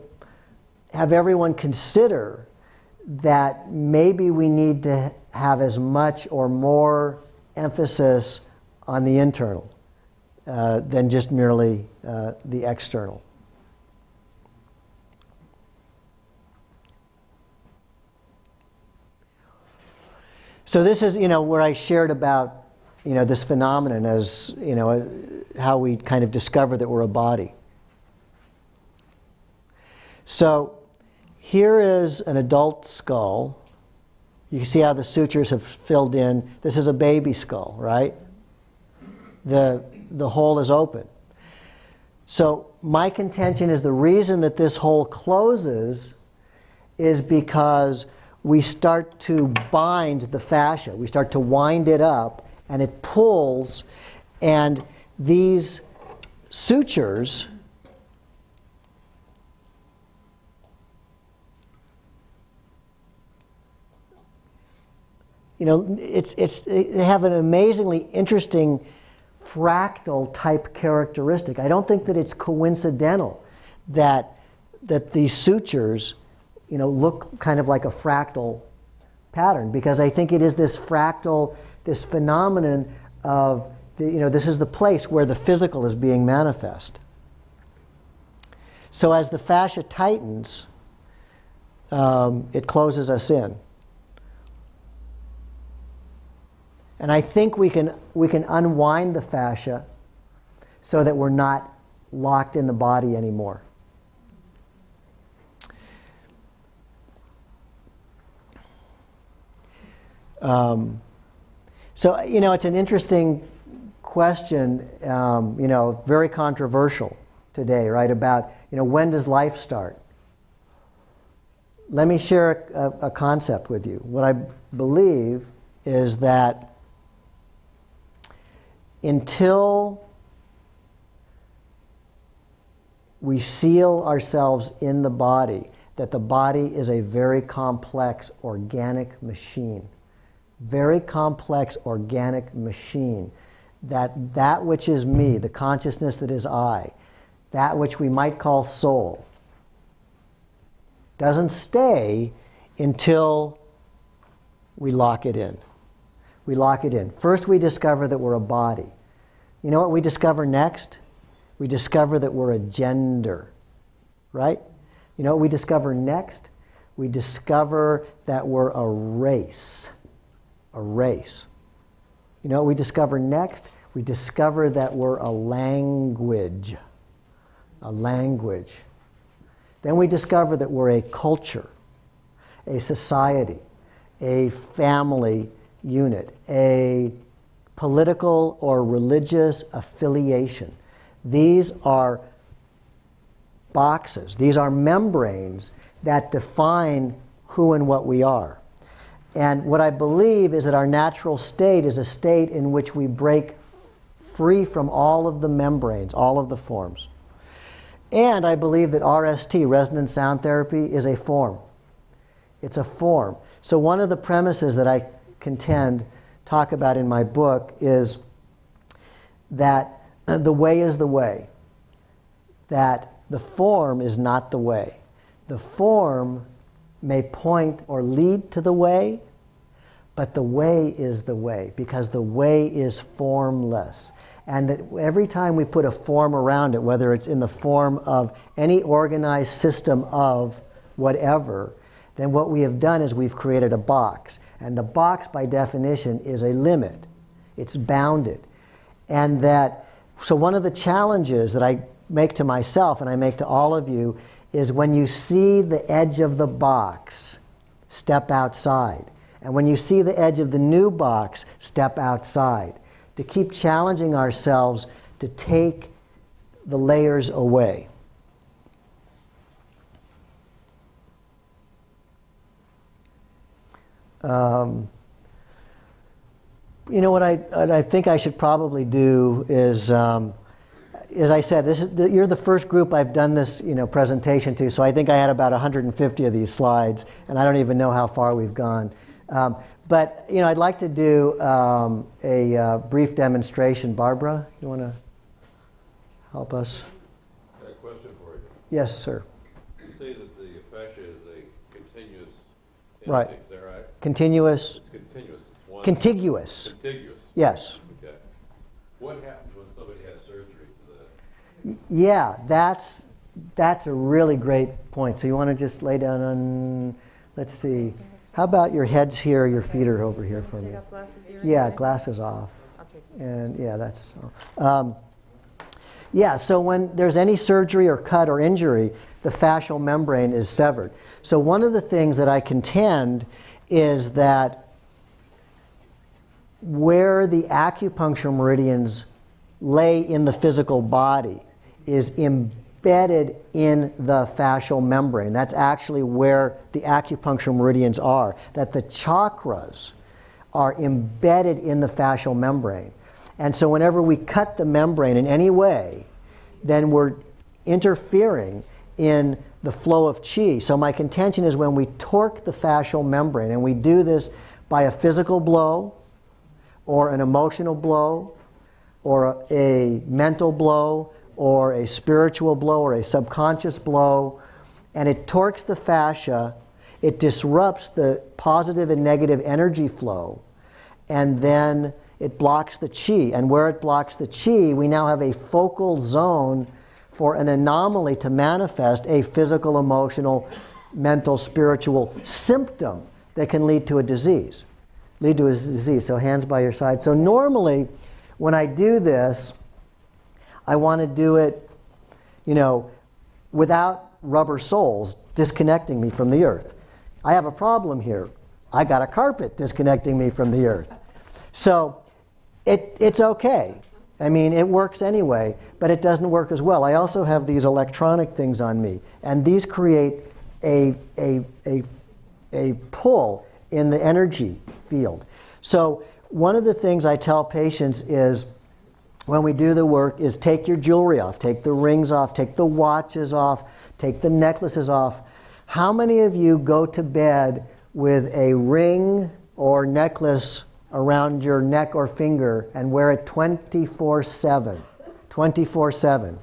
have everyone consider that maybe we need to have as much or more emphasis on the internal uh, than just merely uh, the external. So this is, you know, where I shared about, you know, this phenomenon as, you know, how we kind of discover that we're a body. So here is an adult skull. You can see how the sutures have filled in. This is a baby skull, right? The, the hole is open. So my contention is the reason that this hole closes is because we start to bind the fascia. We start to wind it up, and it pulls, and these sutures you know, it's, it's, they have an amazingly interesting fractal type characteristic. I don't think that it's coincidental that, that these sutures you know, look kind of like a fractal pattern because I think it is this fractal, this phenomenon of, the, you know, this is the place where the physical is being manifest. So as the fascia tightens, um, it closes us in. And I think we can, we can unwind the fascia so that we're not locked in the body anymore. Um, so, you know, it's an interesting question, um, you know, very controversial today, right? About, you know, when does life start? Let me share a, a concept with you. What I believe is that until we seal ourselves in the body, that the body is a very complex organic machine. Very complex organic machine. That that which is me the consciousness that is i that which we might call soul doesn't stay until we lock it in we lock it in first we discover that we're a body you know what we discover next we discover that we're a gender right you know what we discover next we discover that we're a race a race. You know what we discover next? We discover that we're a language. A language. Then we discover that we're a culture, a society, a family unit, a political or religious affiliation. These are boxes, these are membranes that define who and what we are. And what I believe is that our natural state is a state in which we break free from all of the membranes, all of the forms. And I believe that RST, resonant sound therapy, is a form. It's a form. So, one of the premises that I contend, talk about in my book, is that uh, the way is the way, that the form is not the way. The form may point or lead to the way, but the way is the way because the way is formless. And that every time we put a form around it, whether it's in the form of any organized system of whatever, then what we have done is we've created a box. And the box, by definition, is a limit, it's bounded. And that, so one of the challenges that I make to myself and I make to all of you is when you see the edge of the box, step outside. And when you see the edge of the new box, step outside. To keep challenging ourselves to take the layers away. Um, you know what I, what I think I should probably do is, um, as I said, this is the, you're the first group I've done this you know, presentation to, so I think I had about 150 of these slides, and I don't even know how far we've gone. Um, but you know, I'd like to do um, a uh, brief demonstration. Barbara, you want to help us? I question for you. Yes, sir. You say that the fascia is a continuous entity, right? Continuous, It's continuous, one. contiguous. Contiguous, Yes. okay. What happens when somebody has surgery to that? Yeah, that's that's a really great point. So you want to just lay down on, let's see, how about your heads here, your feet are over here for me. Take off glasses, you're Yeah, inside? glasses off. I'll And yeah, that's. Um, yeah, so when there's any surgery or cut or injury, the fascial membrane is severed. So one of the things that I contend is that where the acupuncture meridians lay in the physical body is embedded in the fascial membrane. That's actually where the acupuncture meridians are. That the chakras are embedded in the fascial membrane. And so whenever we cut the membrane in any way, then we're interfering in the flow of chi. So my contention is when we torque the fascial membrane, and we do this by a physical blow, or an emotional blow, or a, a mental blow, or a spiritual blow, or a subconscious blow, and it torques the fascia, it disrupts the positive and negative energy flow, and then it blocks the chi. And where it blocks the chi, we now have a focal zone for an anomaly to manifest a physical, emotional, mental, spiritual symptom that can lead to a disease. Lead to a disease. So, hands by your side. So, normally, when I do this, I want to do it, you know, without rubber soles disconnecting me from the earth. I have a problem here. I got a carpet disconnecting me from the earth. So it, it's okay. I mean, it works anyway, but it doesn't work as well. I also have these electronic things on me, and these create a, a, a, a pull in the energy field. So one of the things I tell patients is when we do the work is take your jewelry off, take the rings off, take the watches off, take the necklaces off. How many of you go to bed with a ring or necklace around your neck or finger and wear it 24 7? 24 7.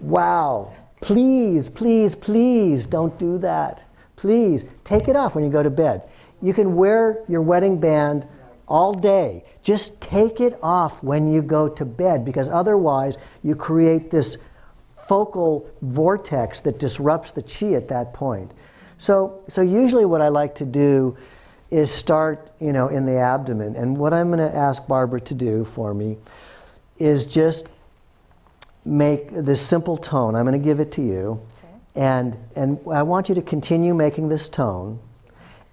Wow. Please, please, please don't do that. Please take it off when you go to bed. You can wear your wedding band all day. Just take it off when you go to bed because otherwise you create this focal vortex that disrupts the chi at that point. So, so usually what I like to do is start, you know, in the abdomen. And what I'm going to ask Barbara to do for me is just make this simple tone. I'm going to give it to you. And, and I want you to continue making this tone.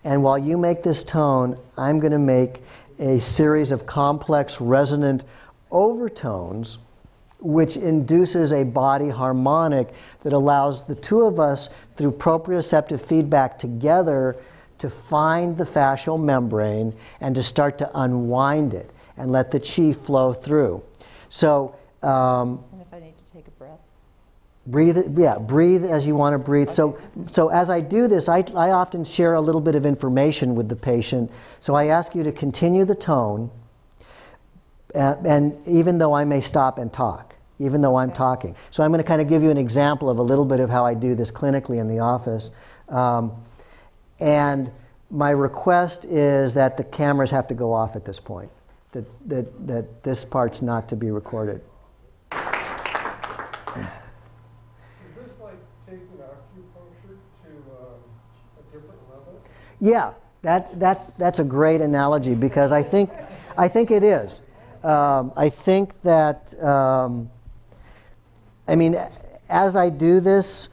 And while you make this tone, I'm going to make a series of complex resonant overtones which induces a body harmonic that allows the two of us, through proprioceptive feedback together, to find the fascial membrane and to start to unwind it and let the chi flow through. So, um, And if I need to take a breath. breathe yeah breathe as you want to breathe. So so as i do this I, I often share a little bit of information with the patient. So i ask you to continue the tone uh, and even though i may stop and talk even though i'm talking. So i'm going to kind of give you an example of a little bit of how i do this clinically in the office. Um, and my request is that the cameras have to go off at this point that, that, that this part's not to be recorded Is this like taking acupuncture to um, a different level? Yeah, that, that's, that's a great analogy because I think, I think it is. Um, I think that, um, I mean, as I do this,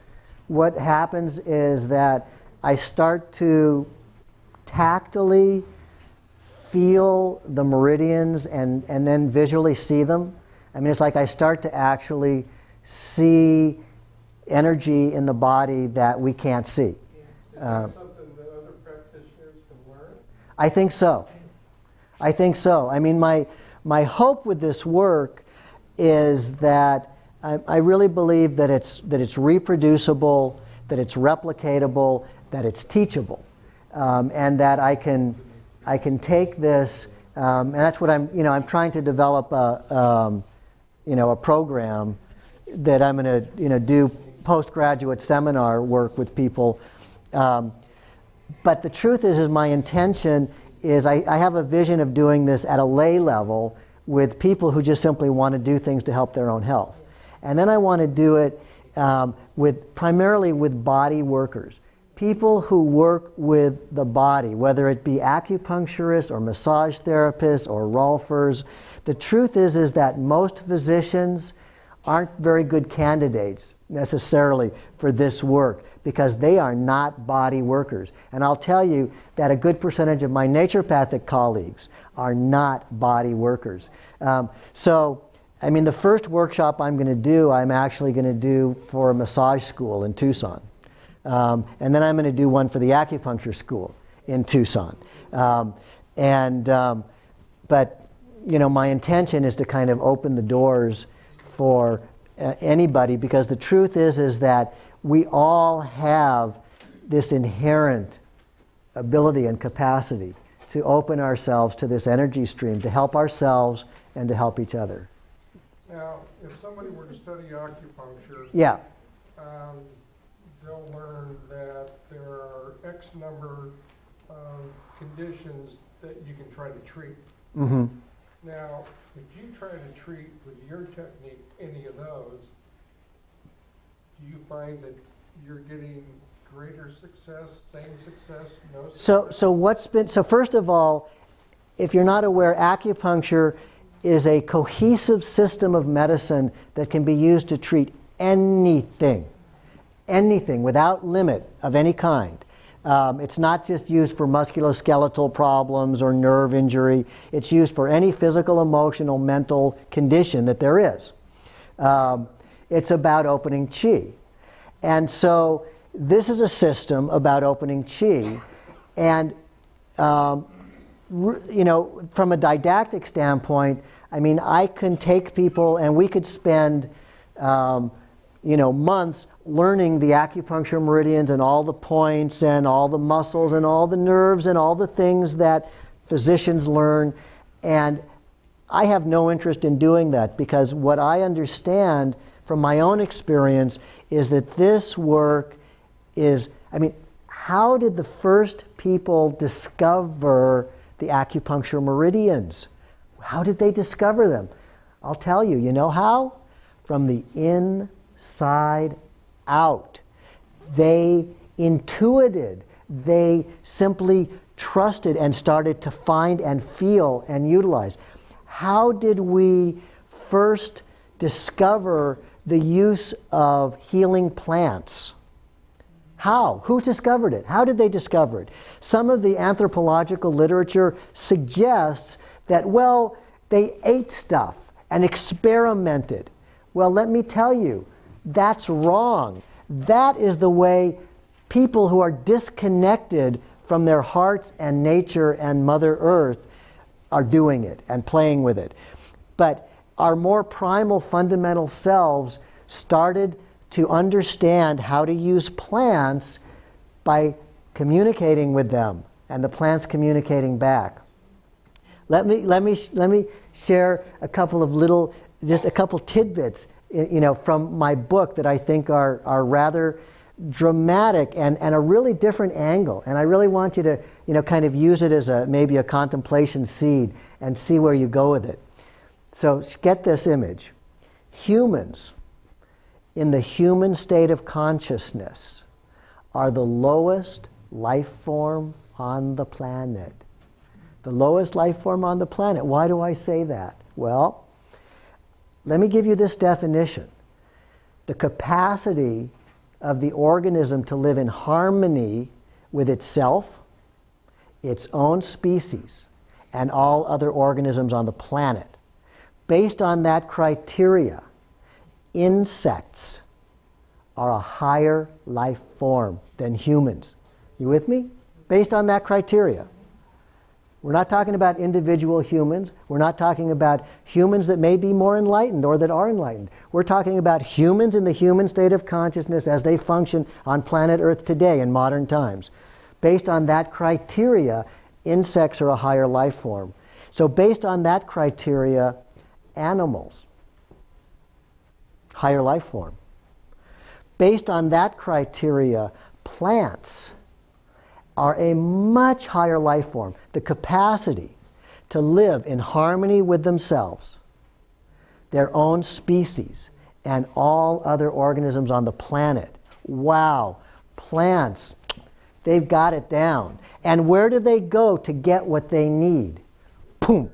what happens is that I start to tactily feel the meridians and, and then visually see them. I mean, it's like I start to actually see energy in the body that we can't see. Is Uh, something that other practitioners can learn? I think so. I think so. I mean, my, my hope with this work is that I, I really believe that it's, that it's reproducible, that it's replicatable, that it's teachable, um, and that I can, I can take this, um, and that's what I'm, you know, I'm trying to develop a, um, you know, a program that I'm going to, you know, do postgraduate seminar work with people. Um, but the truth is, is my intention is I, I have a vision of doing this at a lay level with people who just simply want to do things to help their own health. And then I want to do it um, with primarily with body workers. People who work with the body, whether it be acupuncturists or massage therapists or rolfers. The truth is, is that most physicians aren't very good candidates necessarily for this work because they are not body workers. And I'll tell you that a good percentage of my naturopathic colleagues are not body workers. Um, so, I mean, the first workshop I'm going to do, I'm actually going to do for a massage school in Tucson. Um, and then I'm going to do one for the acupuncture school in Tucson. Um, and, um, but, you know, my intention is to kind of open the doors for uh, anybody because the truth is, is that we all have this inherent ability and capacity to open ourselves to this energy stream to help ourselves and to help each other. Now, if somebody were to study acupuncture, Yeah, um, learn that there are X number of conditions that you can try to treat. hmm Now, if you try to treat with your technique any of those, do you find that you're getting greater success, same success, no success? So, so what's been, so first of all, if you're not aware, acupuncture is a cohesive system of medicine that can be used to treat anything, anything without limit of any kind. Um, it's not just used for musculoskeletal problems or nerve injury. It's used for any physical, emotional, mental condition that there is. Um, it's about opening chi. And so this is a system about opening chi. And, um, you know, from a didactic standpoint, I mean, I can take people and we could spend, um, you know, months learning the acupuncture meridians and all the points and all the muscles and all the nerves and all the things that physicians learn. And I have no interest in doing that because what I understand from my own experience is that this work is, I mean, how did the first people discover the acupuncture meridians? How did they discover them? I'll tell you, you know how? From the inside out. They intuited, they simply trusted and started to find and feel and utilize. How did we first discover the use of healing plants? How? Who discovered it? How did they discover it? Some of the anthropological literature suggests that, well, they ate stuff and experimented. Well, let me tell you, that's wrong. That is the way people who are disconnected from their hearts and nature and Mother Earth are doing it and playing with it. But our more primal fundamental selves started to understand how to use plants by communicating with them and the plants communicating back. Let me, let me, let me share a couple of little, just a couple tidbits, you know, from my book that I think are, are rather dramatic and, and a really different angle. And I really want you to, you know, kind of use it as a, maybe a contemplation seed and see where you go with it. So get this image. Humans, in the human state of consciousness, are the lowest life form on the planet. The lowest life form on the planet. Why do I say that? Well, let me give you this definition. The capacity of the organism to live in harmony with itself, its own species, and all other organisms on the planet. Based on that criteria, insects are a higher life form than humans. You with me? Based on that criteria. We're not talking about individual humans. We're not talking about humans that may be more enlightened or that are enlightened. We're talking about humans in the human state of consciousness as they function on planet Earth today in modern times. Based on that criteria, insects are a higher life form. So, based on that criteria, animals, higher life form. Based on that criteria, plants are a much higher life form. The capacity to live in harmony with themselves, their own species, and all other organisms on the planet. Wow, plants, they've got it down. And where do they go to get what they need? Boom,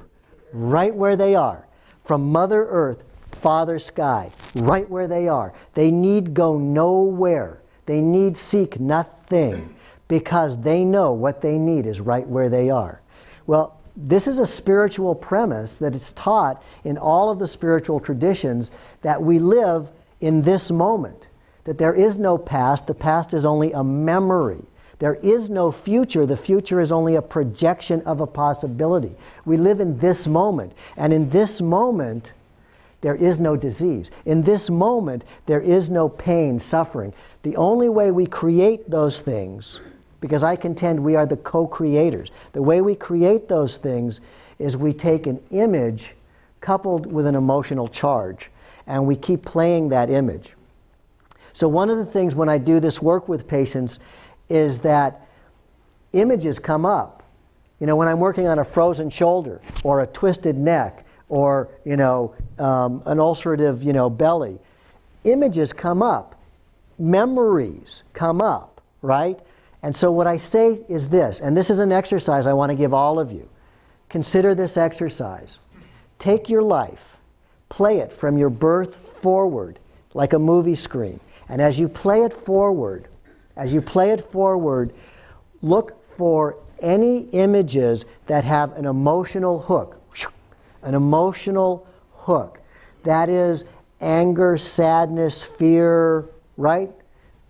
right where they are. From Mother Earth, Father Sky, right where they are. They need go nowhere. They need seek nothing because they know what they need is right where they are. Well, this is a spiritual premise that is taught in all of the spiritual traditions that we live in this moment, that there is no past, the past is only a memory. There is no future. The future is only a projection of a possibility. We live in this moment. And in this moment, there is no disease. In this moment, there is no pain, suffering. The only way we create those things because I contend we are the co creators. The way we create those things is we take an image coupled with an emotional charge, and we keep playing that image. So, one of the things when I do this work with patients is that images come up. You know, when I'm working on a frozen shoulder or a twisted neck or, you know, um, an ulcerative, you know, belly, images come up, memories come up, right? And so, what I say is this, and this is an exercise I want to give all of you. Consider this exercise. Take your life, play it from your birth forward, like a movie screen. And as you play it forward, as you play it forward, look for any images that have an emotional hook. An emotional hook. That is anger, sadness, fear, right?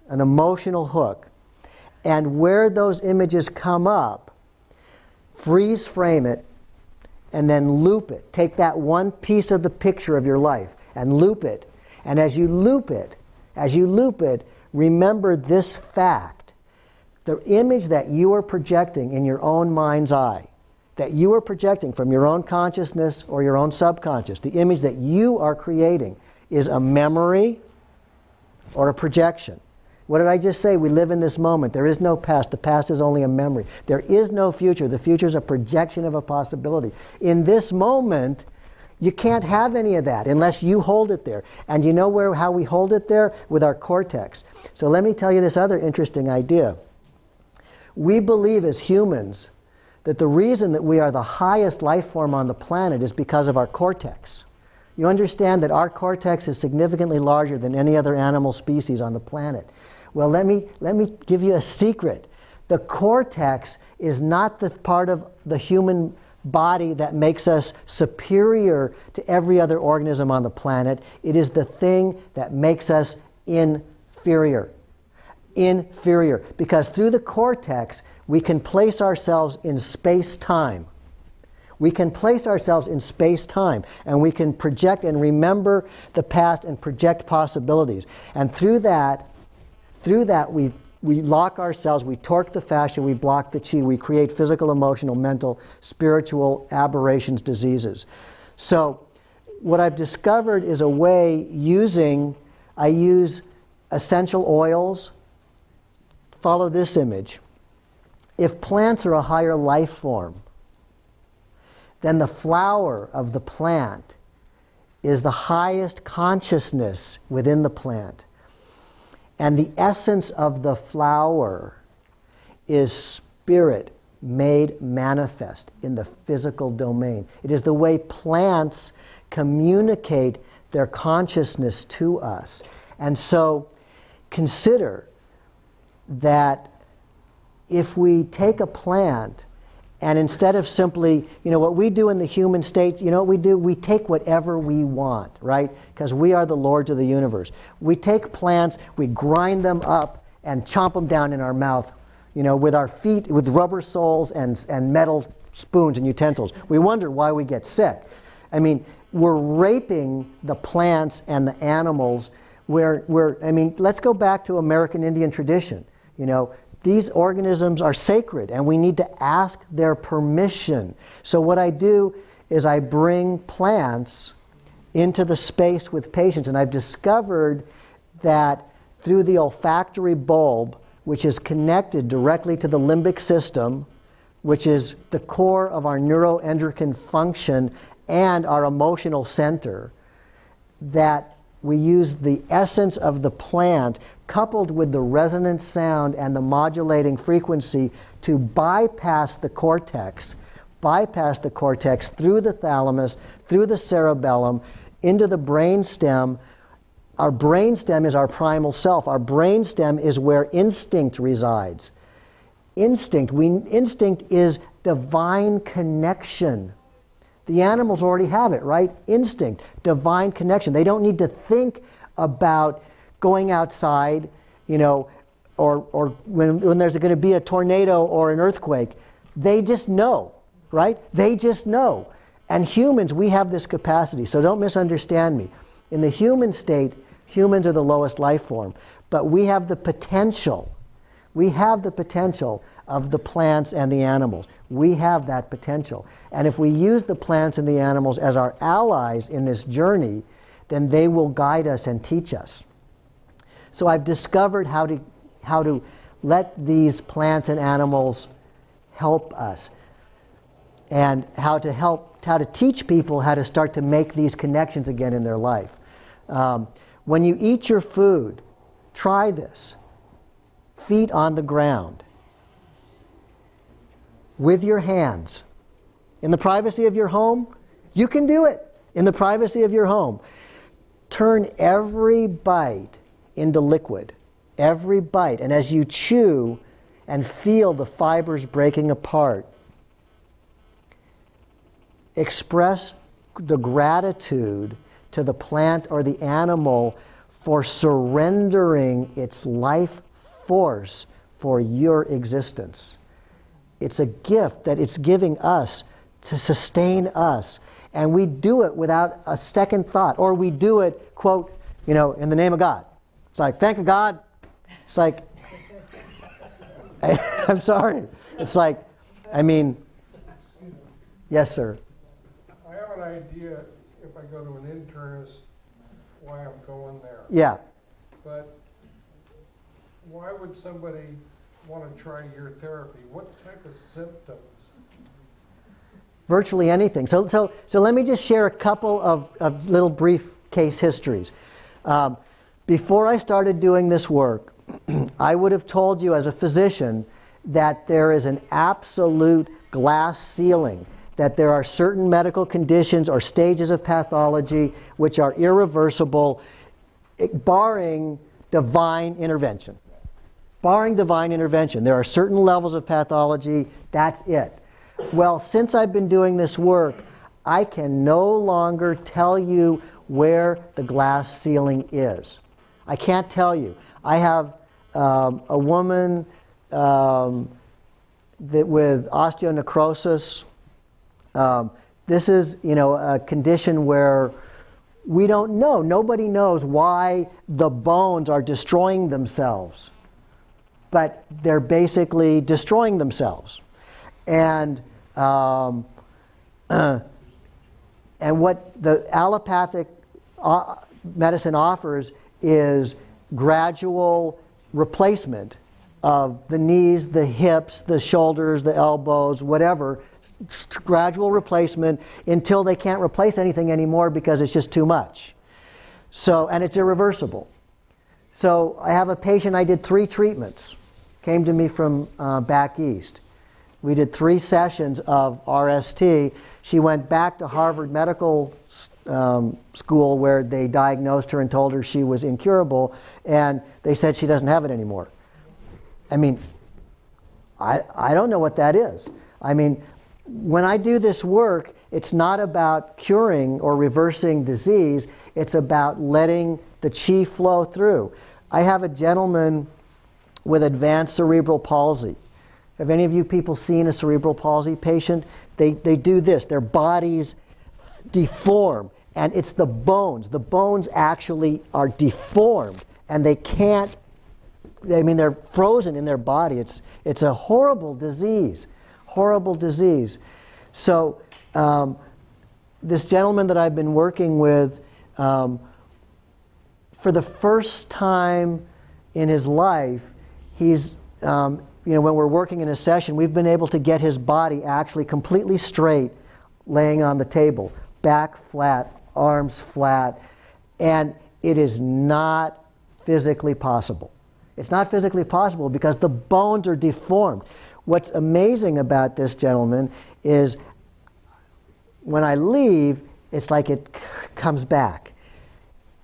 An emotional hook and where those images come up, freeze frame it, and then loop it. Take that one piece of the picture of your life and loop it. And as you loop it, as you loop it, remember this fact. The image that you are projecting in your own mind's eye, that you are projecting from your own consciousness or your own subconscious, the image that you are creating is a memory or a projection. What did I just say? We live in this moment. There is no past. The past is only a memory. There is no future. The future is a projection of a possibility. In this moment, you can't have any of that unless you hold it there. And you know where how we hold it there? With our cortex. So let me tell you this other interesting idea. We believe as humans that the reason that we are the highest life form on the planet is because of our cortex. You understand that our cortex is significantly larger than any other animal species on the planet. Well, let me, let me give you a secret. The cortex is not the part of the human body that makes us superior to every other organism on the planet. It is the thing that makes us inferior. Inferior. Because through the cortex, we can place ourselves in space time. We can place ourselves in space time and we can project and remember the past and project possibilities. And through that, through that, we, we lock ourselves, we torque the fascia, we block the chi, we create physical, emotional, mental, spiritual aberrations, diseases. So, what I've discovered is a way using, I use essential oils. Follow this image. If plants are a higher life form, then the flower of the plant is the highest consciousness within the plant. And the essence of the flower is spirit made manifest in the physical domain. It is the way plants communicate their consciousness to us. And so consider that if we take a plant and instead of simply, you know, what we do in the human state, you know what we do? We take whatever we want, right? Because we are the lords of the universe. We take plants, we grind them up and chomp them down in our mouth, you know, with our feet, with rubber soles and, and metal spoons and utensils. We wonder why we get sick. I mean, we're raping the plants and the animals. Where, where, I mean, let's go back to American Indian tradition. You know, these organisms are sacred and we need to ask their permission. So, what I do is I bring plants into the space with patients, and I've discovered that through the olfactory bulb, which is connected directly to the limbic system, which is the core of our neuroendocrine function and our emotional center, that we use the essence of the plant coupled with the resonant sound and the modulating frequency to bypass the cortex, bypass the cortex through the thalamus, through the cerebellum, into the brain stem. Our brain stem is our primal self. Our brain stem is where instinct resides. Instinct, we, instinct is divine connection the animals already have it, right? Instinct, divine connection. They don't need to think about going outside, you know, or, or when, when there's going to be a tornado or an earthquake. They just know, right? They just know. And humans, we have this capacity, so don't misunderstand me. In the human state, humans are the lowest life form, but we have the potential. We have the potential of the plants and the animals. We have that potential. And if we use the plants and the animals as our allies in this journey, then they will guide us and teach us. So I've discovered how to, how to let these plants and animals help us and how to help how to teach people how to start to make these connections again in their life um, when you eat your food try this feet on the ground with your hands in the privacy of your home, you can do it in the privacy of your home. Turn every bite into liquid, every bite. And as you chew and feel the fibers breaking apart, express the gratitude to the plant or the animal for surrendering its life force for your existence. It's a gift that it's giving us to sustain us. And we do it without a second thought. Or we do it, quote, you know, in the name of God. It's like, thank you, God. It's like, I'm sorry. It's like, I mean, yes, sir. I have an idea, if I go to an internist, why I'm going there. Yeah. But why would somebody want to try your therapy? What type of symptoms? virtually anything. So, so, so let me just share a couple of, of little brief case histories. Um, before I started doing this work, I would have told you as a physician that there is an absolute glass ceiling, that there are certain medical conditions or stages of pathology which are irreversible, barring divine intervention. Barring divine intervention. There are certain levels of pathology, that's it. Well, since I've been doing this work, I can no longer tell you where the glass ceiling is. I can't tell you. I have um, a woman um, that with osteonecrosis. Um, this is, you know, a condition where we don't know. Nobody knows why the bones are destroying themselves, but they're basically destroying themselves. And, um, uh, and what the allopathic uh, medicine offers is gradual replacement of the knees, the hips, the shoulders, the elbows, whatever, gradual replacement until they can't replace anything anymore because it's just too much. So, and it's irreversible. So I have a patient, I did three treatments, came to me from uh, back east. We did three sessions of RST. She went back to Harvard Medical um, School where they diagnosed her and told her she was incurable, and they said she doesn't have it anymore. I mean, I, I don't know what that is. I mean, when I do this work, it's not about curing or reversing disease, it's about letting the chi flow through. I have a gentleman with advanced cerebral palsy. Have any of you people seen a cerebral palsy patient? They, they do this, their bodies deform, and it's the bones. The bones actually are deformed, and they can't, I mean, they're frozen in their body. It's, it's a horrible disease, horrible disease. So, um, this gentleman that I've been working with, um, for the first time in his life, he's, um, you know, when we're working in a session, we've been able to get his body actually completely straight, laying on the table, back flat, arms flat, and it is not physically possible. It's not physically possible because the bones are deformed. What's amazing about this gentleman is when I leave, it's like it c- comes back.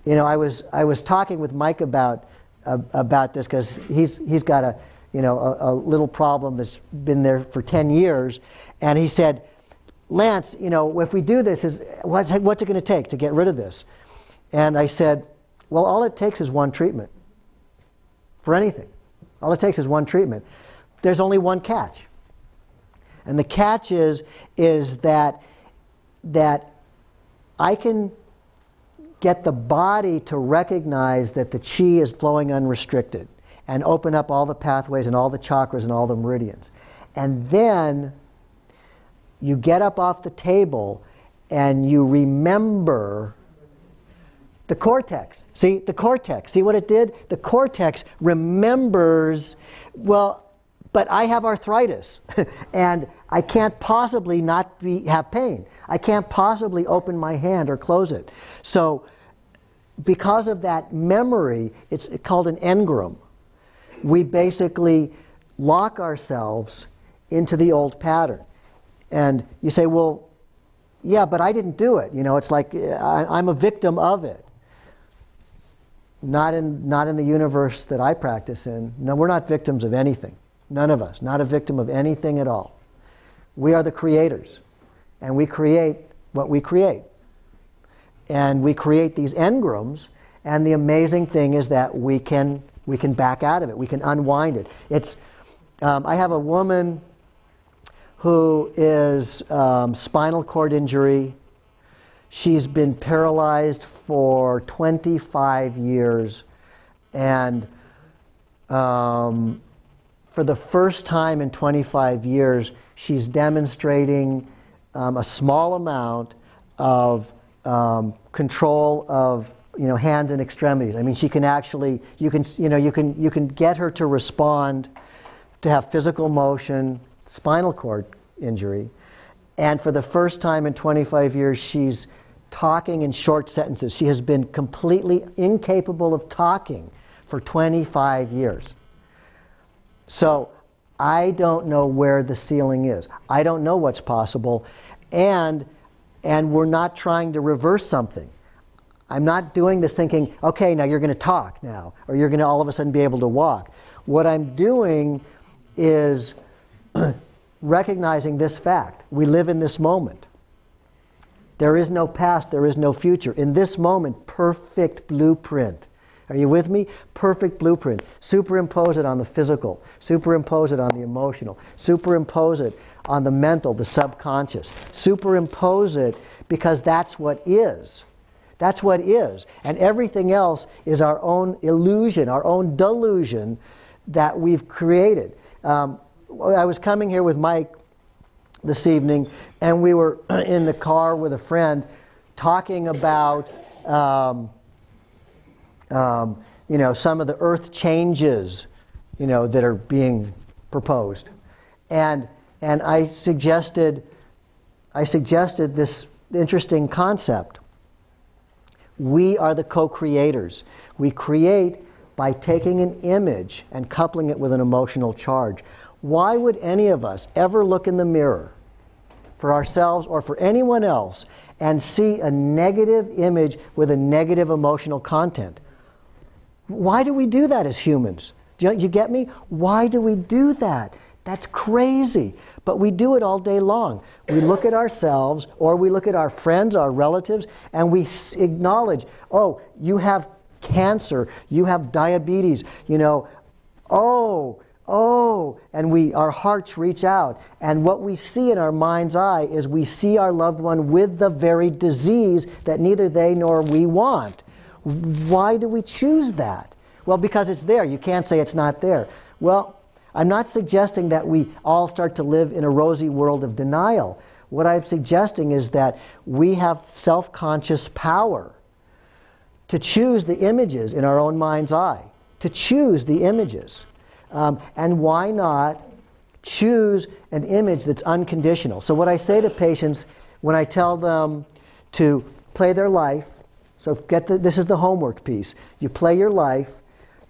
You know, I was, I was talking with Mike about, about this because he's, he's got a, you know, a, a little problem that's been there for 10 years. And he said, Lance, you know, if we do this, is, what's, what's it going to take to get rid of this? And I said, well, all it takes is one treatment for anything. All it takes is one treatment. There's only one catch. And the catch is, is that, that I can get the body to recognize that the chi is flowing unrestricted and open up all the pathways and all the chakras and all the meridians. And then you get up off the table and you remember the cortex. See, the cortex. See what it did? The cortex remembers, well, but I have arthritis and I can't possibly not be, have pain. I can't possibly open my hand or close it. So, because of that memory, it's called an engram. We basically lock ourselves into the old pattern. And you say, well, yeah, but I didn't do it. You know, it's like I, I'm a victim of it. Not in, not in the universe that I practice in. No, we're not victims of anything. None of us. Not a victim of anything at all. We are the creators. And we create what we create. And we create these engrams. And the amazing thing is that we can, we can back out of it. We can unwind it. It's, um, I have a woman who is um, spinal cord injury. She's been paralyzed for 25 years. And um, for the first time in 25 years, she's demonstrating um, a small amount of um, control of you know hands and extremities. I mean, she can actually you can you know you can you can get her to respond, to have physical motion, spinal cord injury, and for the first time in 25 years, she's talking in short sentences. She has been completely incapable of talking for 25 years. So I don't know where the ceiling is. I don't know what's possible. And, and we're not trying to reverse something. I'm not doing this thinking, okay, now you're going to talk now, or you're going to all of a sudden be able to walk. What I'm doing is recognizing this fact. We live in this moment. There is no past, there is no future. In this moment, perfect blueprint. Are you with me? Perfect blueprint. Superimpose it on the physical, superimpose it on the emotional, superimpose it on the mental, the subconscious. Superimpose it because that's what is. That's what is. And everything else is our own illusion, our own delusion that we've created. Um, I was coming here with Mike this evening, and we were in the car with a friend talking about. Um, um, you know, some of the earth changes, you know, that are being proposed. And, and I suggested, I suggested this interesting concept. We are the co-creators. We create by taking an image and coupling it with an emotional charge. Why would any of us ever look in the mirror for ourselves or for anyone else and see a negative image with a negative emotional content? Why do we do that as humans? Do you, you get me? Why do we do that? That's crazy. But we do it all day long. We look at ourselves or we look at our friends, our relatives, and we acknowledge, oh, you have cancer, you have diabetes, you know, oh, oh, and we our hearts reach out. And what we see in our mind's eye is we see our loved one with the very disease that neither they nor we want. Why do we choose that? Well, because it's there. You can't say it's not there. Well, I'm not suggesting that we all start to live in a rosy world of denial. What I'm suggesting is that we have self conscious power to choose the images in our own mind's eye, to choose the images. Um, and why not choose an image that's unconditional? So, what I say to patients when I tell them to play their life, so get the, this is the homework piece. You play your life,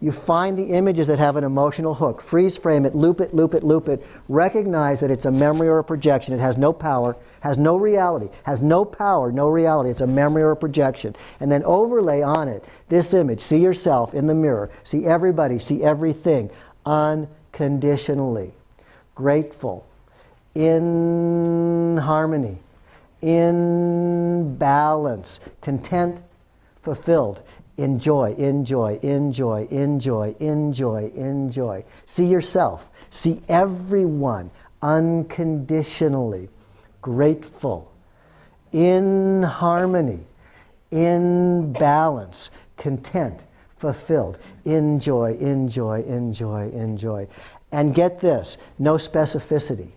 you find the images that have an emotional hook, freeze frame it, loop it, loop it, loop it, recognize that it's a memory or a projection. It has no power, has no reality, has no power, no reality. It's a memory or a projection. And then overlay on it this image. See yourself in the mirror, see everybody, see everything unconditionally, grateful, in harmony, in balance, content, fulfilled. Enjoy, enjoy, enjoy, enjoy, enjoy, enjoy. See yourself. See everyone unconditionally grateful, in harmony, in balance, content, fulfilled. Enjoy, enjoy, enjoy, enjoy. And get this no specificity.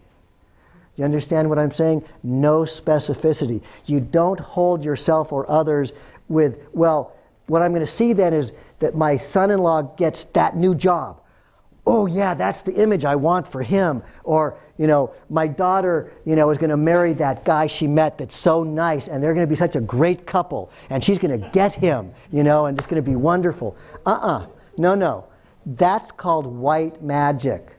You understand what I'm saying? No specificity. You don't hold yourself or others with, well, what I'm going to see then is that my son in law gets that new job. Oh, yeah, that's the image I want for him. Or, you know, my daughter, you know, is going to marry that guy she met that's so nice, and they're going to be such a great couple, and she's going to get him, you know, and it's going to be wonderful. Uh uh No, no. That's called white magic.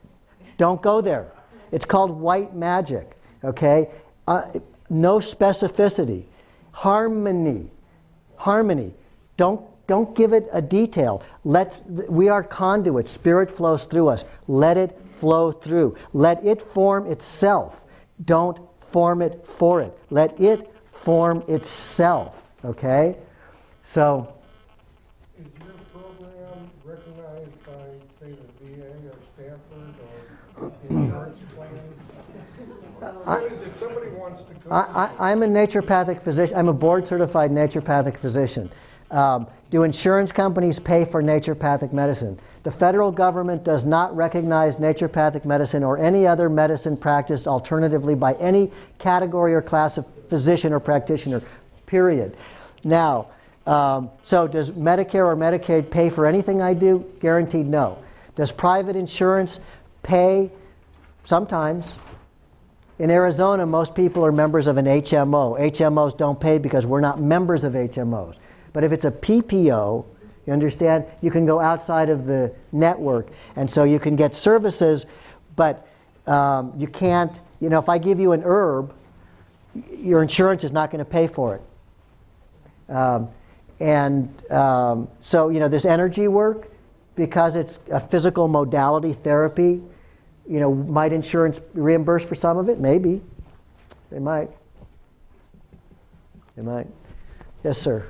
Don't go there. It's called white magic, okay? Uh, no specificity. Harmony. Harmony. Don't, don't give it a detail. Let's, we are conduits. Spirit flows through us. Let it flow through. Let it form itself. Don't form it for it. Let it form itself. Okay? So, Is your program recognized by, say, the VA or Stanford or insurance plans? What is, if somebody wants to go. I, I, I'm a naturopathic physician. I'm a board certified naturopathic physician. Um, do insurance companies pay for naturopathic medicine? The federal government does not recognize naturopathic medicine or any other medicine practiced alternatively by any category or class of physician or practitioner, period. Now, um, so does Medicare or Medicaid pay for anything I do? Guaranteed no. Does private insurance pay? Sometimes. In Arizona, most people are members of an HMO. HMOs don't pay because we're not members of HMOs. But if it's a PPO, you understand, you can go outside of the network. And so you can get services, but um, you can't, you know, if I give you an herb, your insurance is not going to pay for it. Um, and um, so, you know, this energy work, because it's a physical modality therapy, you know, might insurance reimburse for some of it? Maybe. They might. They might. Yes, sir.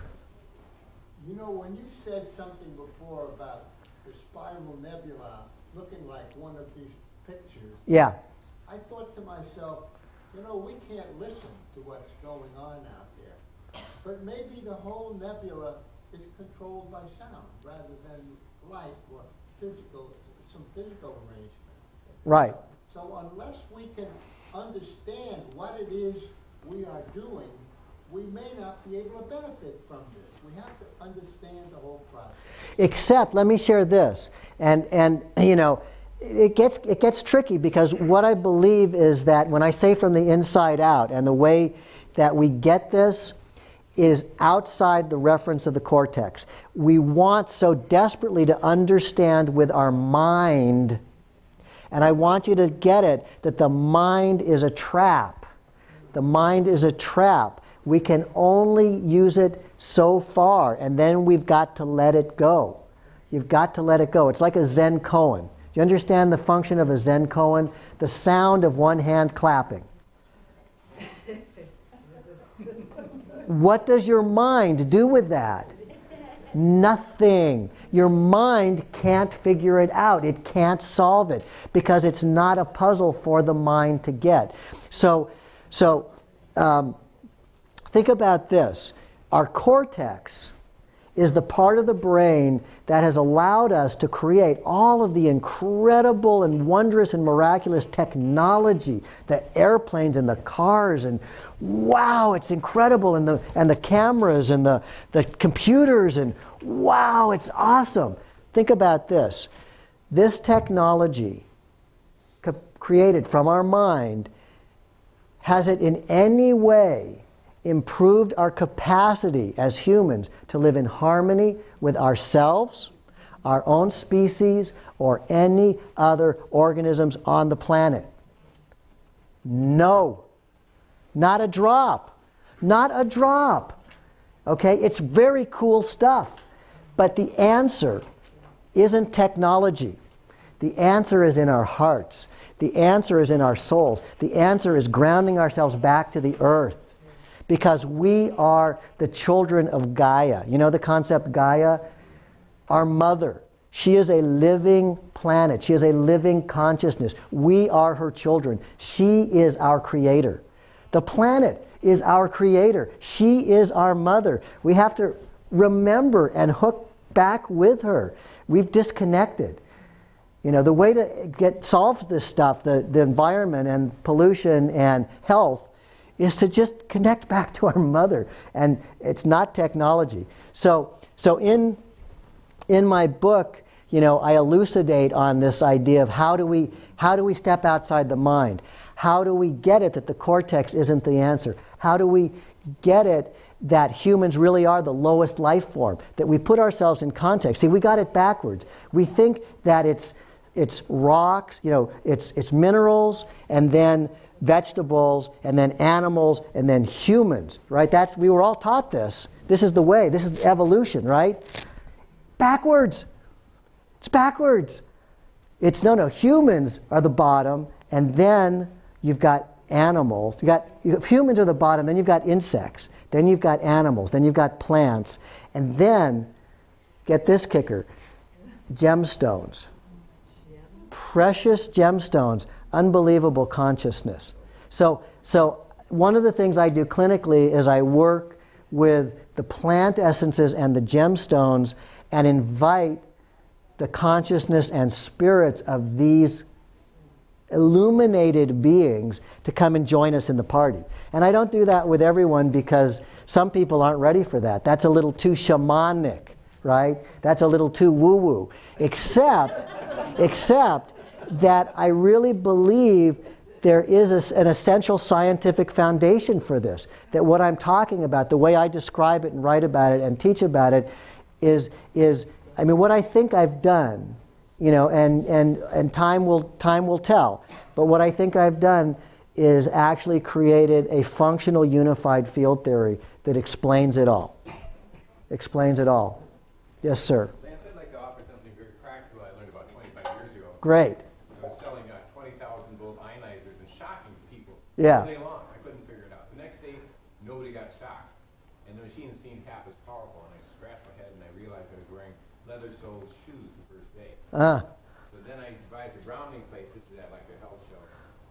You know, when you said something before about the spiral nebula looking like one of these pictures, Yeah. I thought to myself, you know, we can't listen to what's going on out there. But maybe the whole nebula is controlled by sound rather than light or physical, some physical arrangement. Right. So unless we can understand what it is we are doing, we may not be able to benefit from this. We have to understand the whole process. Except, let me share this, and and you know, it gets it gets tricky because what I believe is that when I say from the inside out, and the way that we get this is outside the reference of the cortex. We want so desperately to understand with our mind, and I want you to get it that the mind is a trap. The mind is a trap. We can only use it so far, and then we've got to let it go. You've got to let it go. It's like a Zen koan. Do you understand the function of a Zen koan? The sound of one hand clapping. What does your mind do with that? Nothing. Your mind can't figure it out. It can't solve it because it's not a puzzle for the mind to get. So, so um, think about this. Our cortex is the part of the brain that has allowed us to create all of the incredible and wondrous and miraculous technology, the airplanes and the cars and wow, it's incredible and the and the cameras and the, the computers and wow, it's awesome. Think about this. This technology created from our mind has it in any way improved our capacity as humans to live in harmony with ourselves, our own species, or any other organisms on the planet? No. Not a drop. Not a drop. Okay? It's very cool stuff. But the answer isn't technology. The answer is in our hearts. The answer is in our souls. The answer is grounding ourselves back to the earth because we are the children of Gaia. You know the concept Gaia? Our mother. She is a living planet. She is a living consciousness. We are her children. She is our creator. The planet is our creator. She is our mother. We have to remember and hook back with her. We've disconnected. You know, the way to get solve this stuff, the, the environment and pollution and health, is to just connect back to our mother. And it's not technology. So, so in, in my book, you know, I elucidate on this idea of how do we, how do we step outside the mind? How do we get it that the cortex isn't the answer? How do we get it that humans really are the lowest life form? That we put ourselves in context. See, we got it backwards. We think that it's, it's rocks, you know, it's, it's minerals, and then vegetables, and then animals, and then humans, right? That's, we were all taught this. This is the way. This is evolution, right? Backwards. It's backwards. It's no, no. Humans are the bottom, and then you've got animals. You got humans are the bottom, then you've got insects, then you've got animals, then you've got plants, and then get this kicker: gemstones. Precious gemstones, unbelievable consciousness. So, so one of the things I do clinically is I work with the plant essences and the gemstones and invite the consciousness and spirits of these illuminated beings to come and join us in the party. And I don't do that with everyone because some people aren't ready for that. That's a little too shamanic, right? That's a little too woo woo. Except, except that I really believe there is a, an essential scientific foundation for this. That what I'm talking about, the way I describe it and write about it and teach about it, is, is I mean, what I think I've done, you know, and, and, and time, will, time will tell, but what I think I've done is actually created a functional unified field theory that explains it all. Explains it all. Yes, sir. Lance, I'd like to offer something very practical I learned about 25 years ago. Great. I was selling uh, 20,000 volt ionizers and shocking people Yeah. all day long. I couldn't figure it out. The next day, nobody got shocked. And the machine seemed half as powerful. And I scratched my head and I realized I was wearing leather soled shoes the Ah, So then I devised a grounding plate. This is at like a health show.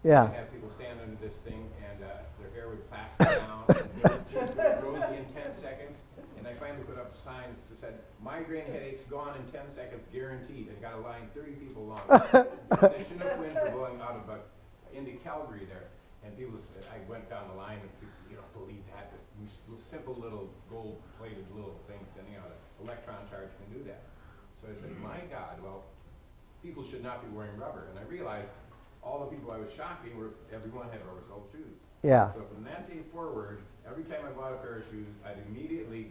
yeah. I have people stand under this thing and uh, their hair would plaster down. and it rosy in 10 seconds. And I finally put up signs that said, migraine headaches gone in 10 seconds guaranteed. And got a line 30 people long. the Chinook winds were blowing out of uh, into Calgary there. And people said, I went down the line and people said, you don't believe that. But simple little gold plated little things sending out an electron charge can do that. So I said, my God, well, people should not be wearing rubber. And I realized all the people I was shopping were, everyone had rubber-soled shoes. Yeah. So from that day forward, every time I bought a pair of shoes, I'd immediately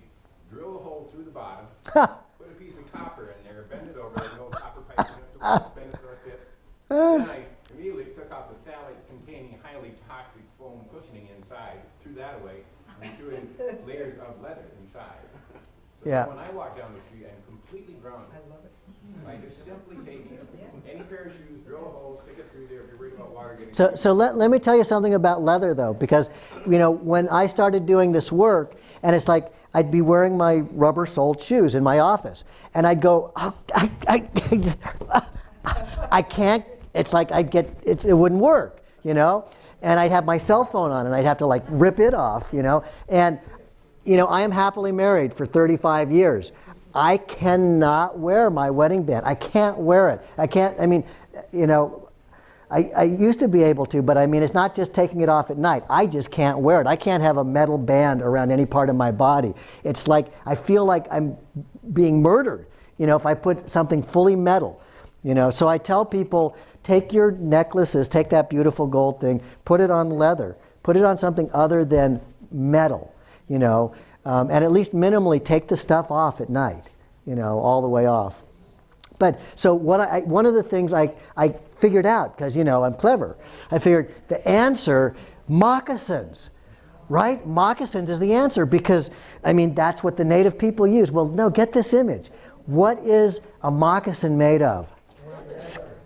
drill a hole through the bottom, put a piece of copper in there, bend it over, an old copper pipe, and it's bend it so it fits. Then I immediately took out the phthalate containing highly toxic foam cushioning inside, threw that away, and threw in layers of leather inside. So Yeah. when I walk down the street, I'm completely grounded. I love it. By just simply rotating. Any pair of shoes, drill a hole, stick it through there if you're worried about water getting. So, so let, let me tell you something about leather though, because, you know, when I started doing this work, and it's like I'd be wearing my rubber soled shoes in my office, and I'd go, oh, I, I, I, just, I can't, it's like I'd get, it, it wouldn't work, you know? And I'd have my cell phone on, and I'd have to like rip it off, you know? And, you know, I am happily married for 35 years. I cannot wear my wedding band. I can't wear it. I can't, I mean, you know, I, I, used to be able to, but I mean, it's not just taking it off at night. I just can't wear it. I can't have a metal band around any part of my body. It's like I feel like I'm being murdered, you know, if I put something fully metal, you know. So I tell people take your necklaces, take that beautiful gold thing, put it on leather, put it on something other than metal, you know, um, and at least minimally take the stuff off at night, you know, all the way off. But so what I, one of the things I, I figured out, because you know I'm clever, I figured the answer, moccasins, right? Moccasins is the answer because I mean that's what the native people use. Well, no, get this image. What is a moccasin made of?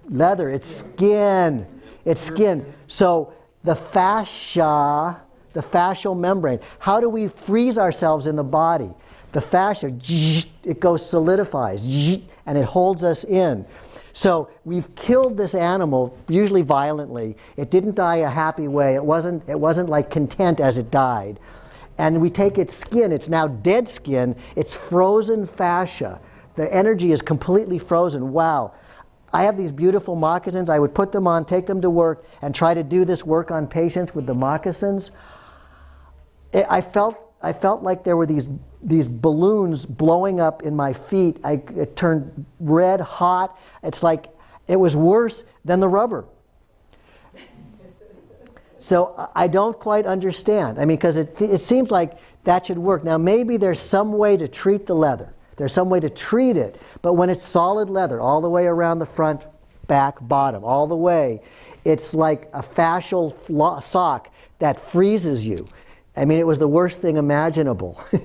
Leather. It's skin. It's skin. So the fascia, the fascial membrane. How do we freeze ourselves in the body? The fascia, it goes solidifies, and it holds us in. So we've killed this animal, usually violently. It didn't die a happy way. It wasn't, it wasn't like content as it died. And we take its skin, it's now dead skin, it's frozen fascia. The energy is completely frozen. Wow. I have these beautiful moccasins. I would put them on, take them to work, and try to do this work on patients with the moccasins. I felt, I felt like there were these these balloons blowing up in my feet. I, it turned red, hot. It's like it was worse than the rubber. So I don't quite understand. I mean, because it, it seems like that should work. Now, maybe there's some way to treat the leather. There's some way to treat it. But when it's solid leather, all the way around the front, back, bottom, all the way, it's like a fascial sock that freezes you. I mean, it was the worst thing imaginable.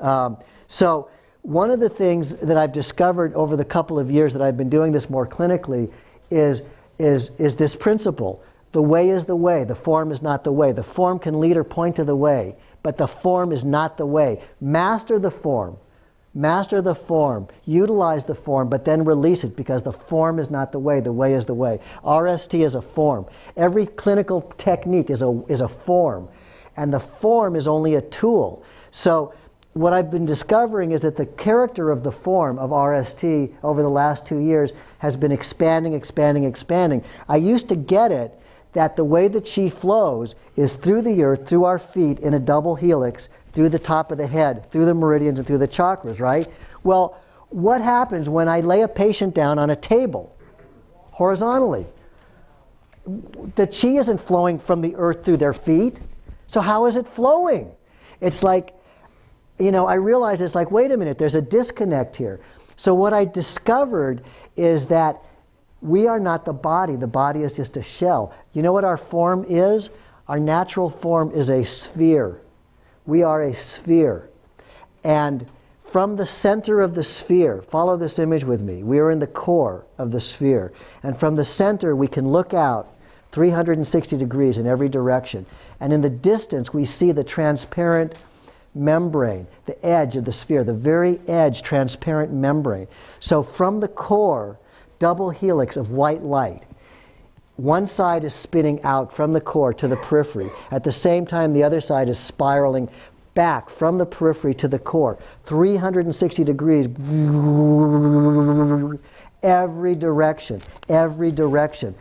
Um, so, one of the things that I've discovered over the couple of years that I've been doing this more clinically is, is, is this principle. The way is the way, the form is not the way. The form can lead or point to the way, but the form is not the way. Master the form. Master the form. Utilize the form, but then release it because the form is not the way, the way is the way. RST is a form. Every clinical technique is a, is a form, and the form is only a tool. So, what I've been discovering is that the character of the form of RST over the last two years has been expanding, expanding, expanding. I used to get it that the way that chi flows is through the earth, through our feet, in a double helix, through the top of the head, through the meridians, and through the chakras, right? Well, what happens when I lay a patient down on a table horizontally? The chi isn't flowing from the earth through their feet. So, how is it flowing? It's like you know, I realized it's like, wait a minute, there's a disconnect here. So what I discovered is that we are not the body. The body is just a shell. You know what our form is? Our natural form is a sphere. We are a sphere. And from the center of the sphere, follow this image with me. We are in the core of the sphere. And from the center, we can look out 360 degrees in every direction. And in the distance, we see the transparent membrane, the edge of the sphere, the very edge, transparent membrane. So from the core, double helix of white light. One side is spinning out from the core to the periphery. At the same time, the other side is spiraling back from the periphery to the core. 360 degrees. Every direction. Every direction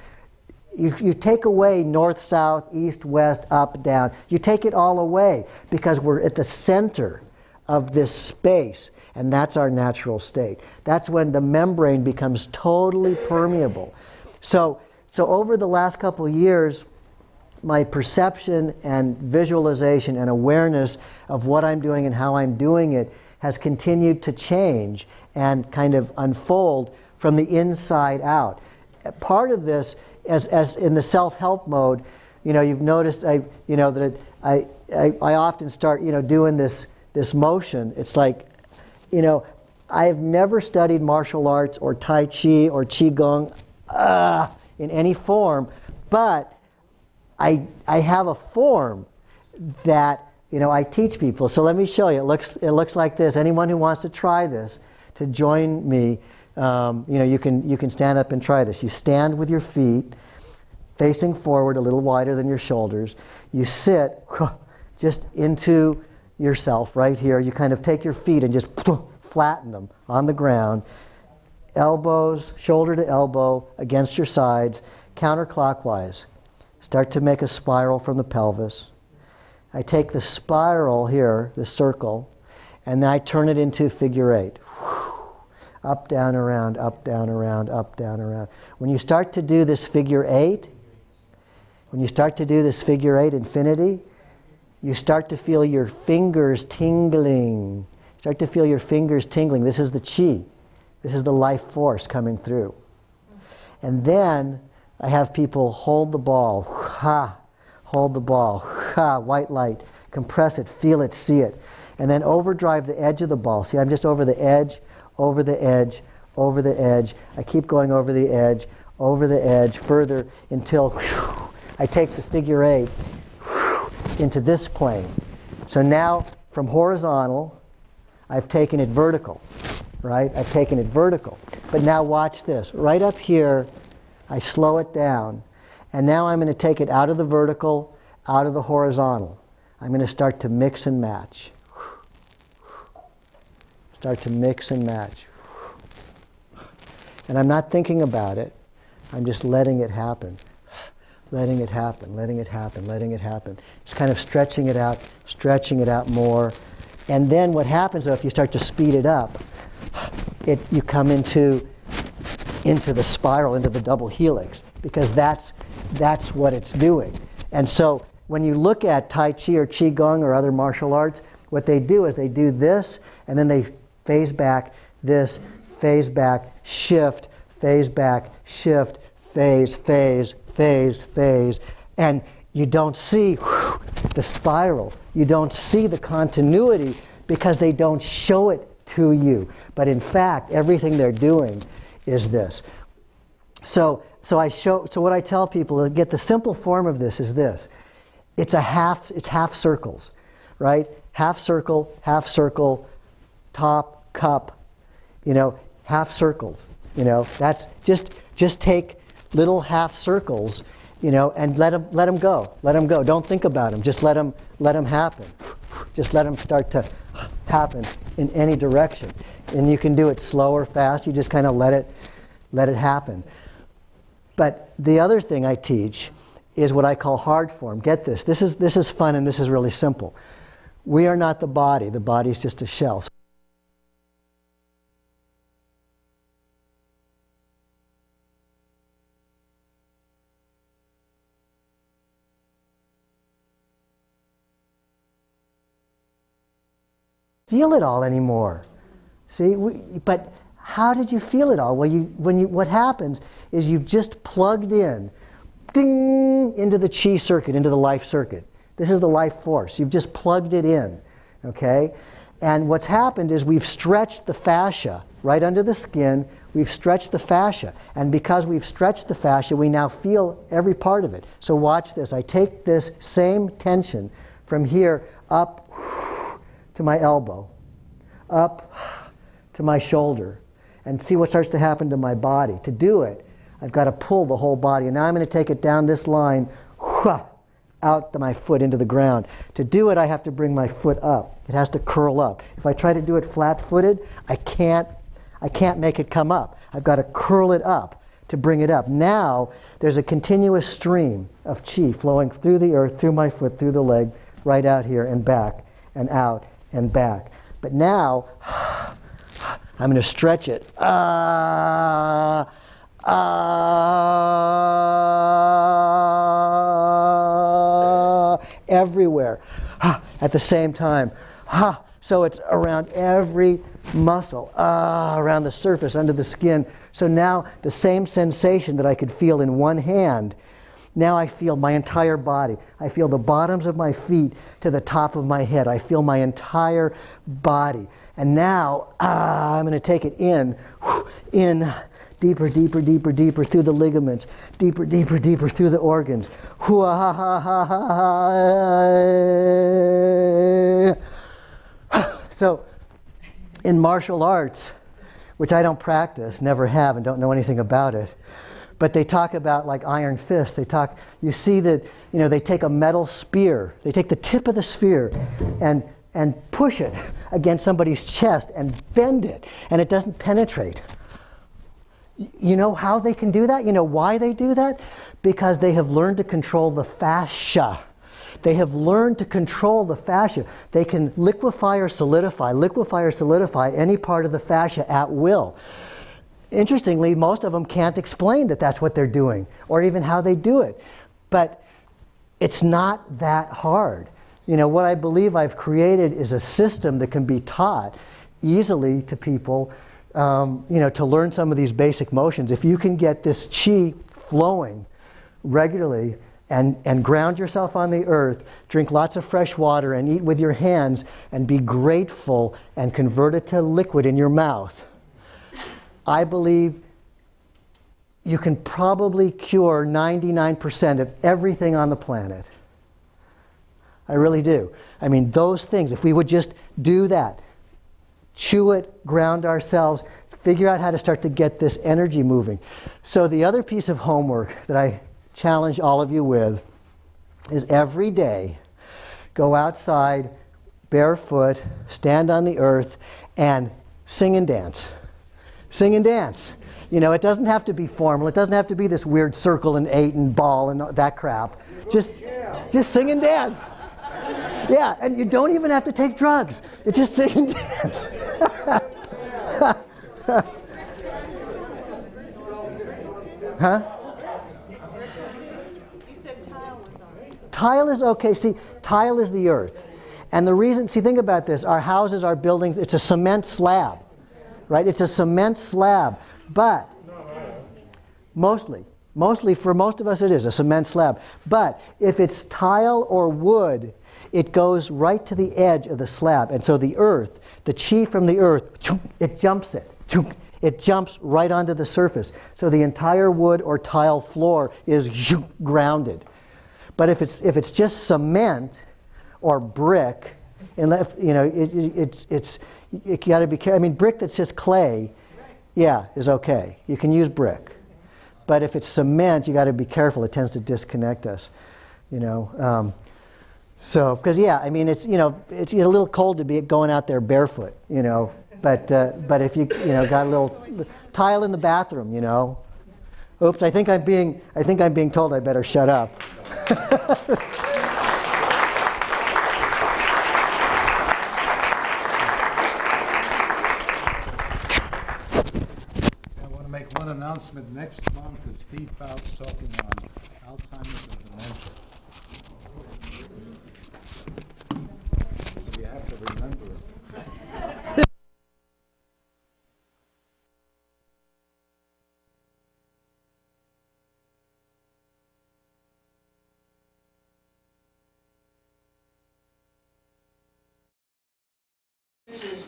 you, you take away north, south, east, west, up, down. You take it all away because we're at the center of this space, and that's our natural state. That's when the membrane becomes totally permeable. So, so over the last couple years, my perception and visualization and awareness of what I'm doing and how I'm doing it has continued to change and kind of unfold from the inside out. Part of this as, as in the self-help mode, you know, you've noticed I, you know, that I, I, I often start, you know, doing this, this motion. It's like, you know, I've never studied martial arts or Tai Chi or Qigong uh, in any form, but I, I have a form that you know I teach people. So let me show you. It looks it looks like this. Anyone who wants to try this to join me, um, you know, you can you can stand up and try this. You stand with your feet facing forward, a little wider than your shoulders. You sit just into yourself right here. You kind of take your feet and just flatten them on the ground. Elbows, shoulder to elbow, against your sides, counterclockwise. Start to make a spiral from the pelvis. I take the spiral here, the circle, and then I turn it into figure eight. Up, down, around, up, down, around, up, down, around. When you start to do this figure eight, when you start to do this figure eight infinity, you start to feel your fingers tingling. Start to feel your fingers tingling. This is the chi. This is the life force coming through. And then I have people hold the ball. Ha! Hold the ball. Ha! White light. Compress it, feel it, see it. And then overdrive the edge of the ball. See, I'm just over the edge, over the edge, over the edge. I keep going over the edge, over the edge, further until whew, I take the figure eight whew, into this plane. So now from horizontal, I've taken it vertical, right? I've taken it vertical. But now watch this. Right up here, I slow it down. And now I'm going to take it out of the vertical, out of the horizontal. I'm going to start to mix and match. Start to mix and match. And I'm not thinking about it. I'm just letting it happen. Letting it happen, letting it happen, letting it happen. Just kind of stretching it out, stretching it out more. And then what happens though, if you start to speed it up, it, you come into, into the spiral, into the double helix, because that's, that's what it's doing. And so when you look at Tai Chi or Qigong or other martial arts, what they do is they do this, and then they phase back, this, phase back, shift, phase back, shift, phase, phase, phase, phase. And you don't see whew, the spiral. You don't see the continuity because they don't show it to you. But in fact, everything they're doing is this. So, so I show. So what I tell people to get the simple form of this is this. It's a half. It's half circles, right? Half circle, half circle, top cup. You know, half circles. You know, that's just just take little half circles you know, and let them, let them go. Let them go. Don't think about them. Just let them, let them happen. Just let them start to happen in any direction. And you can do it slow or fast. You just kind of let it, let it happen. But the other thing I teach is what I call hard form. Get this. This is, this is fun and this is really simple. We are not the body. The body is just a shell. Feel it all anymore. See, we, but how did you feel it all? Well, you, when you, what happens is you've just plugged in, ding, into the chi circuit, into the life circuit. This is the life force. You've just plugged it in, okay? And what's happened is we've stretched the fascia right under the skin. We've stretched the fascia. And because we've stretched the fascia, we now feel every part of it. So watch this. I take this same tension from here up to my elbow, up to my shoulder, and see what starts to happen to my body. To do it, I've got to pull the whole body. And now I'm going to take it down this line, out to my foot into the ground. To do it, I have to bring my foot up. It has to curl up. If I try to do it flat-footed, I can't, I can't make it come up. I've got to curl it up to bring it up. Now, there's a continuous stream of chi flowing through the earth, through my foot, through the leg, right out here and back and out and back. But now, I'm going to stretch it. Uh, uh, everywhere at the same time. So it's around every muscle, ah, around the surface, under the skin. So now the same sensation that I could feel in one hand, Now I feel my entire body. I feel the bottoms of my feet to the top of my head. I feel my entire body. And now ah, I'm going to take it in, in, deeper, deeper, deeper, deeper through the ligaments, deeper, deeper, deeper through the organs. So, in martial arts, which I don't practice, never have, and don't know anything about it, but they talk about like iron fist. They talk, you see that, you know, they take a metal spear, they take the tip of the spear and, and push it against somebody's chest and bend it, and it doesn't penetrate. You know how they can do that? You know why they do that? Because they have learned to control the fascia. They have learned to control the fascia. They can liquefy or solidify, liquefy or solidify any part of the fascia at will. Interestingly, most of them can't explain that that's what they're doing or even how they do it. But it's not that hard. You know, what I believe I've created is a system that can be taught easily to people, um, you know, to learn some of these basic motions. If you can get this chi flowing regularly and, and ground yourself on the earth, drink lots of fresh water, and eat with your hands, and be grateful and convert it to liquid in your mouth, I believe you can probably cure 99% of everything on the planet. I really do. I mean, those things, if we would just do that, chew it, ground ourselves, figure out how to start to get this energy moving. So, the other piece of homework that I challenge all of you with is every day go outside barefoot, stand on the earth, and sing and dance. Sing and dance. You know, it doesn't have to be formal. It doesn't have to be this weird circle and eight and ball and that crap. Just, just sing and dance. Yeah, and you don't even have to take drugs. You just sing and dance. huh? Tile is okay. See, tile is the earth. And the reason, see, think about this our houses, our buildings, it's a cement slab, right? It's a cement slab. But mostly, mostly for most of us, it is a cement slab. But if it's tile or wood, it goes right to the edge of the slab. And so the earth, the chi from the earth, it jumps it. It jumps right onto the surface. So the entire wood or tile floor is grounded. But if it's, if it's just cement or brick, unless, you know, it, it, it's, it's, you got to be careful. I mean, brick that's just clay, yeah, is okay. You can use brick. But if it's cement, you got to be careful. It tends to disconnect us, you know. Um, so, because yeah, I mean, it's you know, it's a little cold to be going out there barefoot, you know. But uh, but if you you know got a little tile in the bathroom, you know. Oops, I think I'm being I think I'm being told I better shut up. I want to make one announcement. Next month is Steve Fouts talking on Alzheimer's and dementia. So you have to remember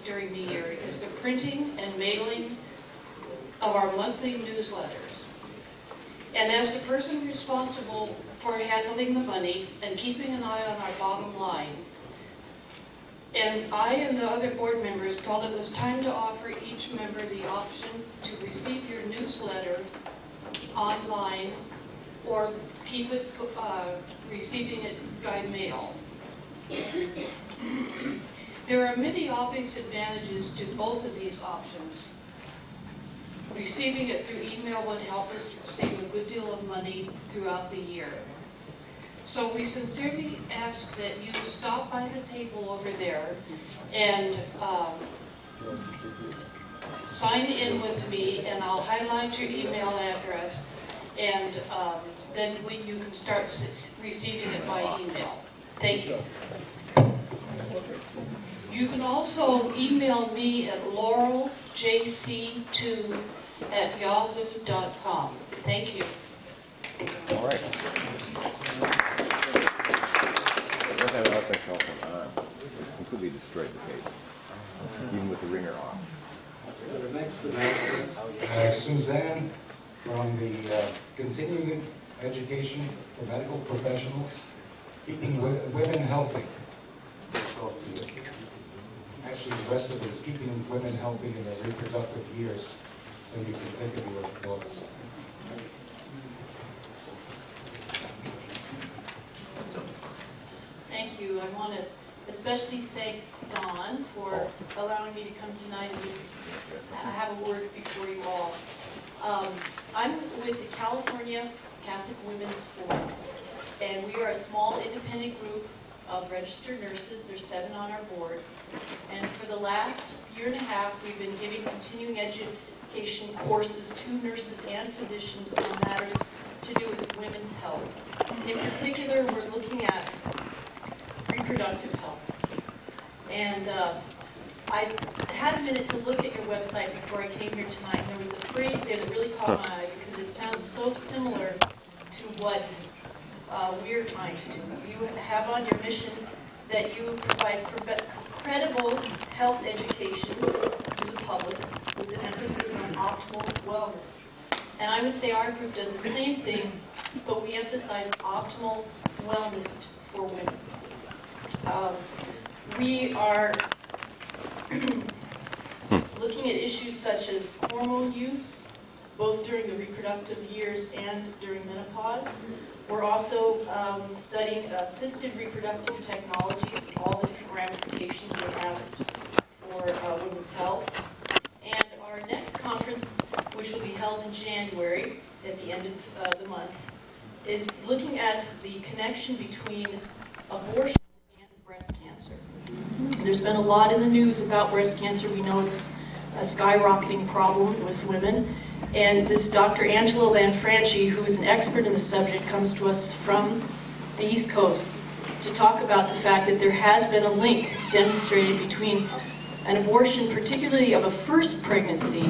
during the year is the printing and mailing of our monthly newsletters. And as the person responsible for handling the money and keeping an eye on our bottom line, and I and the other board members felt it was time to offer each member the option to receive your newsletter online or keep it, uh, receiving it by mail. There are many obvious advantages to both of these options. Receiving it through email would help us save a good deal of money throughout the year. So we sincerely ask that you stop by the table over there and um, sign in with me, and I'll highlight your email address, and um, then we, you can start receiving it by email. Thank you. You can also email me at laureljc2 at yahoo.com. Thank you. All right. On, it completely destroyed the cable, even with the ringer off. The uh, next Suzanne from the uh, Continuing Education for Medical Professionals, Keeping Women Healthy. Actually, the rest of it is keeping women healthy in their reproductive years so you can think of your thoughts. Thank you. I want to especially thank Dawn for allowing me to come tonight and just have a word before you all. Um, I'm with the California Catholic Women's Forum, and we are a small independent group of registered nurses. There's seven on our board. And for the last year and a half, we've been giving continuing education courses to nurses and physicians on matters to do with women's health. In particular, we're looking at reproductive health. And uh, I had a minute to look at your website before I came here tonight, and there was a phrase there that really caught my eye because it sounds so similar to what uh, we're trying to do. You have on your mission that you provide credible health education public with an emphasis on optimal wellness. And I would say our group does the same thing, but we emphasize optimal wellness for women. Um, We are looking at issues such as hormone use, both during the reproductive years and during menopause. We're also um, studying assisted reproductive technologies, and all the different ramifications they have for uh, women's health. Conference, which will be held in January, at the end of uh, the month, is looking at the connection between abortion and breast cancer. There's been a lot in the news about breast cancer. We know it's a skyrocketing problem with women. And this Dr. Angela Lanfranchi, who is an expert in the subject, comes to us from the East Coast to talk about the fact that there has been a link demonstrated between an abortion, particularly of a first pregnancy,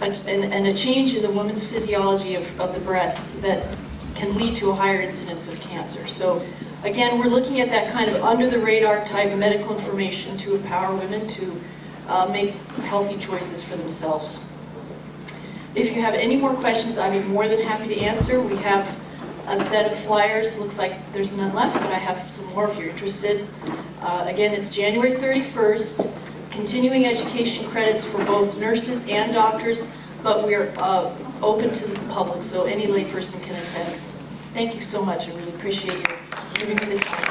and, and a change in the woman's physiology of, of the breast that can lead to a higher incidence of cancer. So again, we're looking at that kind of under-the-radar type of medical information to empower women to uh, make healthy choices for themselves. If you have any more questions, I'd be more than happy to answer. We have a set of flyers. Looks like there's none left, but I have some more if you're interested. Uh, again, it's January 31st. Continuing education credits for both nurses and doctors, but we're uh, open to the public, so any layperson can attend. Thank you so much. I really appreciate you giving me the time.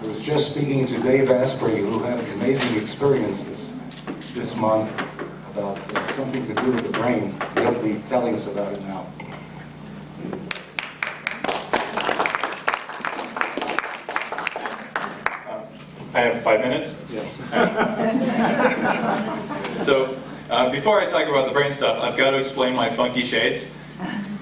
I was just speaking to Dave Asprey, who had amazing experience this, this month about uh, something to do with the brain. He'll be telling us about it now. I have five minutes. Yes. So, uh, before I talk about the brain stuff, I've got to explain my funky shades.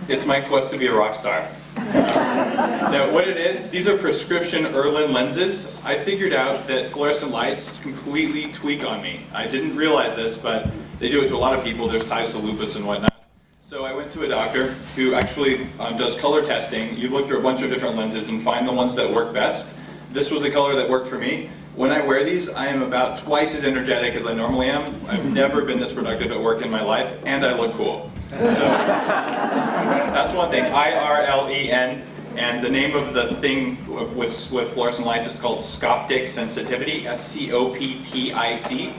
It's my quest to be a rock star. now, what it is, these are prescription Irlen lenses. I figured out that fluorescent lights completely tweak on me. I didn't realize this, but they do it to a lot of people. There's ties to lupus and whatnot. So I went to a doctor who actually um, does color testing. You look through a bunch of different lenses and find the ones that work best. This was the color that worked for me. When I wear these, I am about twice as energetic as I normally am. I've never been this productive at work in my life, and I look cool. So that's one thing. I R L E N, and the name of the thing with with fluorescent lights is called scoptic sensitivity. S C O P T I C.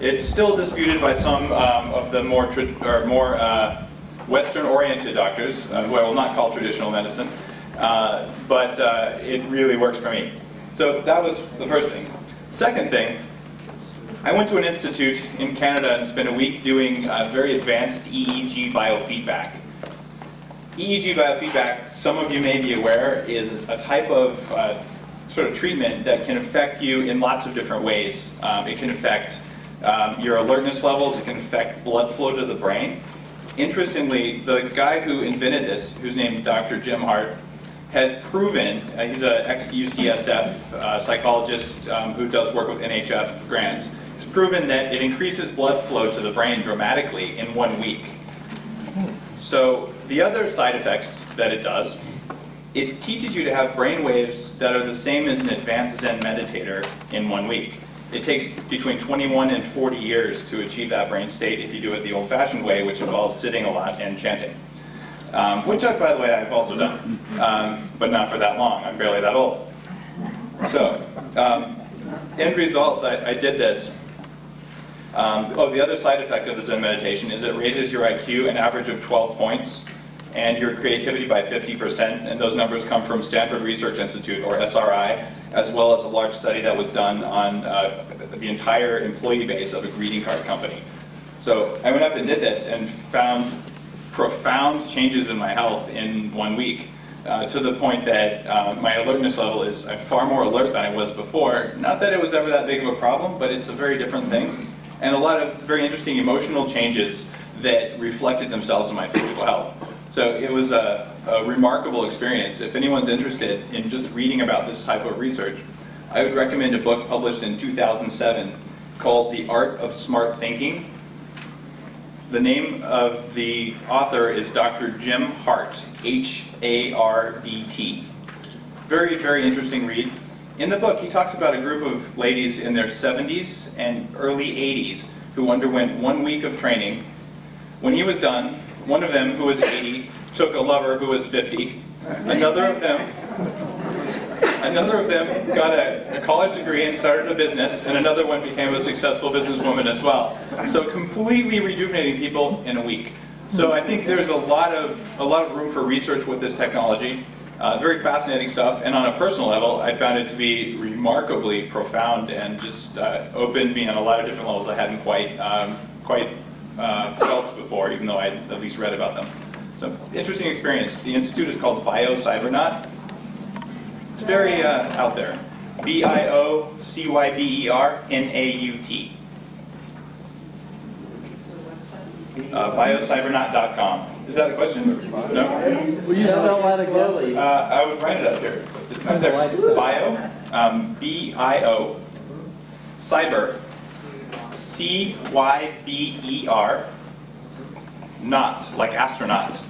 It's still disputed by some um, of the more or more uh, Western-oriented doctors, uh, who I will not call traditional medicine, uh, but uh, it really works for me. So that was the first thing. Second thing, I went to an institute in Canada and spent a week doing uh, very advanced EEG biofeedback. EEG biofeedback, some of you may be aware, is a type of uh, sort of treatment that can affect you in lots of different ways. Um, it can affect um, your alertness levels, it can affect blood flow to the brain. Interestingly, the guy who invented this, who's named Dr. Jim Hardt, has proven, uh, he's an ex-UCSF uh, psychologist um, who does work with NHF grants, he's proven that it increases blood flow to the brain dramatically in one week. So the other side effects that it does it teaches you to have brain waves that are the same as an advanced Zen meditator in one week. It takes between 21 and 40 years to achieve that brain state if you do it the old-fashioned way, which involves sitting a lot and chanting. Um, which, by the way, I've also done, um, but not for that long. I'm barely that old. So, um, end results, I, I did this. Um, oh, the other side effect of the Zen meditation is it raises your IQ an average of 12 points and your creativity by 50%. And those numbers come from Stanford Research Institute, or SRI, as well as a large study that was done on uh, the entire employee base of a greeting card company. So I went up and did this and found profound changes in my health in one week. Uh, to the point that uh, my alertness level is I'm far more alert than I was before. Not that it was ever that big of a problem, but it's a very different thing. And a lot of very interesting emotional changes that reflected themselves in my physical health. So it was a, a remarkable experience. If anyone's interested in just reading about this type of research, I would recommend a book published in 2007 called The Art of Smart Thinking. The name of the author is Dr. Jim Hardt, H A R D T. Very, very interesting read. In the book, he talks about a group of ladies in their 70s and early 80s who underwent one week of training. When he was done, one of them, who was 80, took a lover who was 50. Another of them Another of them got a, a, college degree and started a business, and another one became a successful businesswoman as well. So completely rejuvenating people in a week. So I think there's a lot of a lot of room for research with this technology. Uh, very fascinating stuff, and on a personal level, I found it to be remarkably profound and just uh, opened me on a lot of different levels I hadn't quite um, quite uh, felt before, even though I'd at least read about them. So interesting experience. The institute is called BioCybernaut. It's very uh, out there. B I O C Y B E R N A U T. Uh, biocybernaut.com. Is that a question? No? Will you spell that again? Uh, I would write it up here. It's not there. Bio, um, B I O, cyber, C Y B E R, not, like astronaut,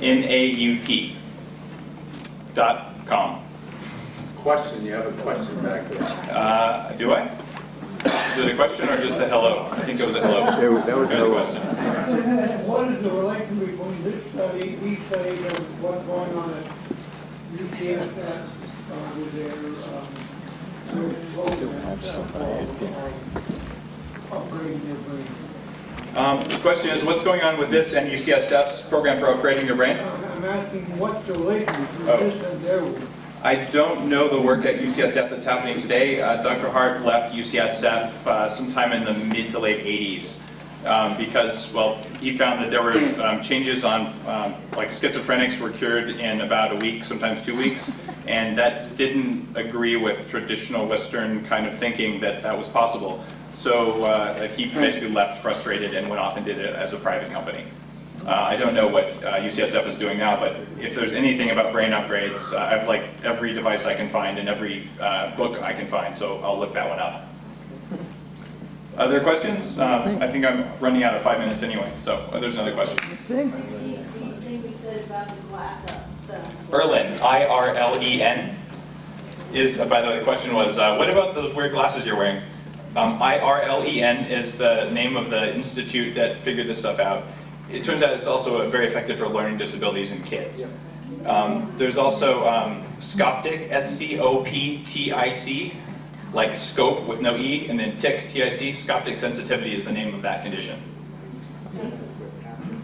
N A U T, dot com. Question, you have a question back there. Uh, do I? Is it a question or just a hello? I think it was a hello. There was- that was There's a hello. question. What is the relation between this study, these studies, and what's going on at UCSF uh, with their, um, their program, upgrading their brain? Um, the question is, what's going on with this and UCSF's program for upgrading your brain? I'm asking what's the relation between Oh. this and their work? I don't know the work at UCSF that's happening today. Uh, Dr. Hardt left UCSF uh, sometime in the mid to late 80s um, because, well, he found that there were um, changes on, um, like schizophrenics were cured in about a week, sometimes two weeks, and that didn't agree with traditional Western kind of thinking that that was possible. So uh, he basically left frustrated and went off and did it as a private company. Uh, I don't know what uh, UCSF is doing now, but if there's anything about brain upgrades, uh, I have like every device I can find and every uh, book I can find, so I'll look that one up. Other questions? Uh, I think I'm running out of five minutes anyway, so uh, there's another question. Irlen, I-R-L-E-N, is, uh, by the way, the question was, uh, what about those weird glasses you're wearing? Um, I-R-L-E-N is the name of the institute that figured this stuff out. It turns out it's also very effective for learning disabilities in kids. Um, there's also um, Scoptic, S-C-O-P-T-I-C, like scope with no E, and then TIC, T-I-C. Scoptic sensitivity is the name of that condition.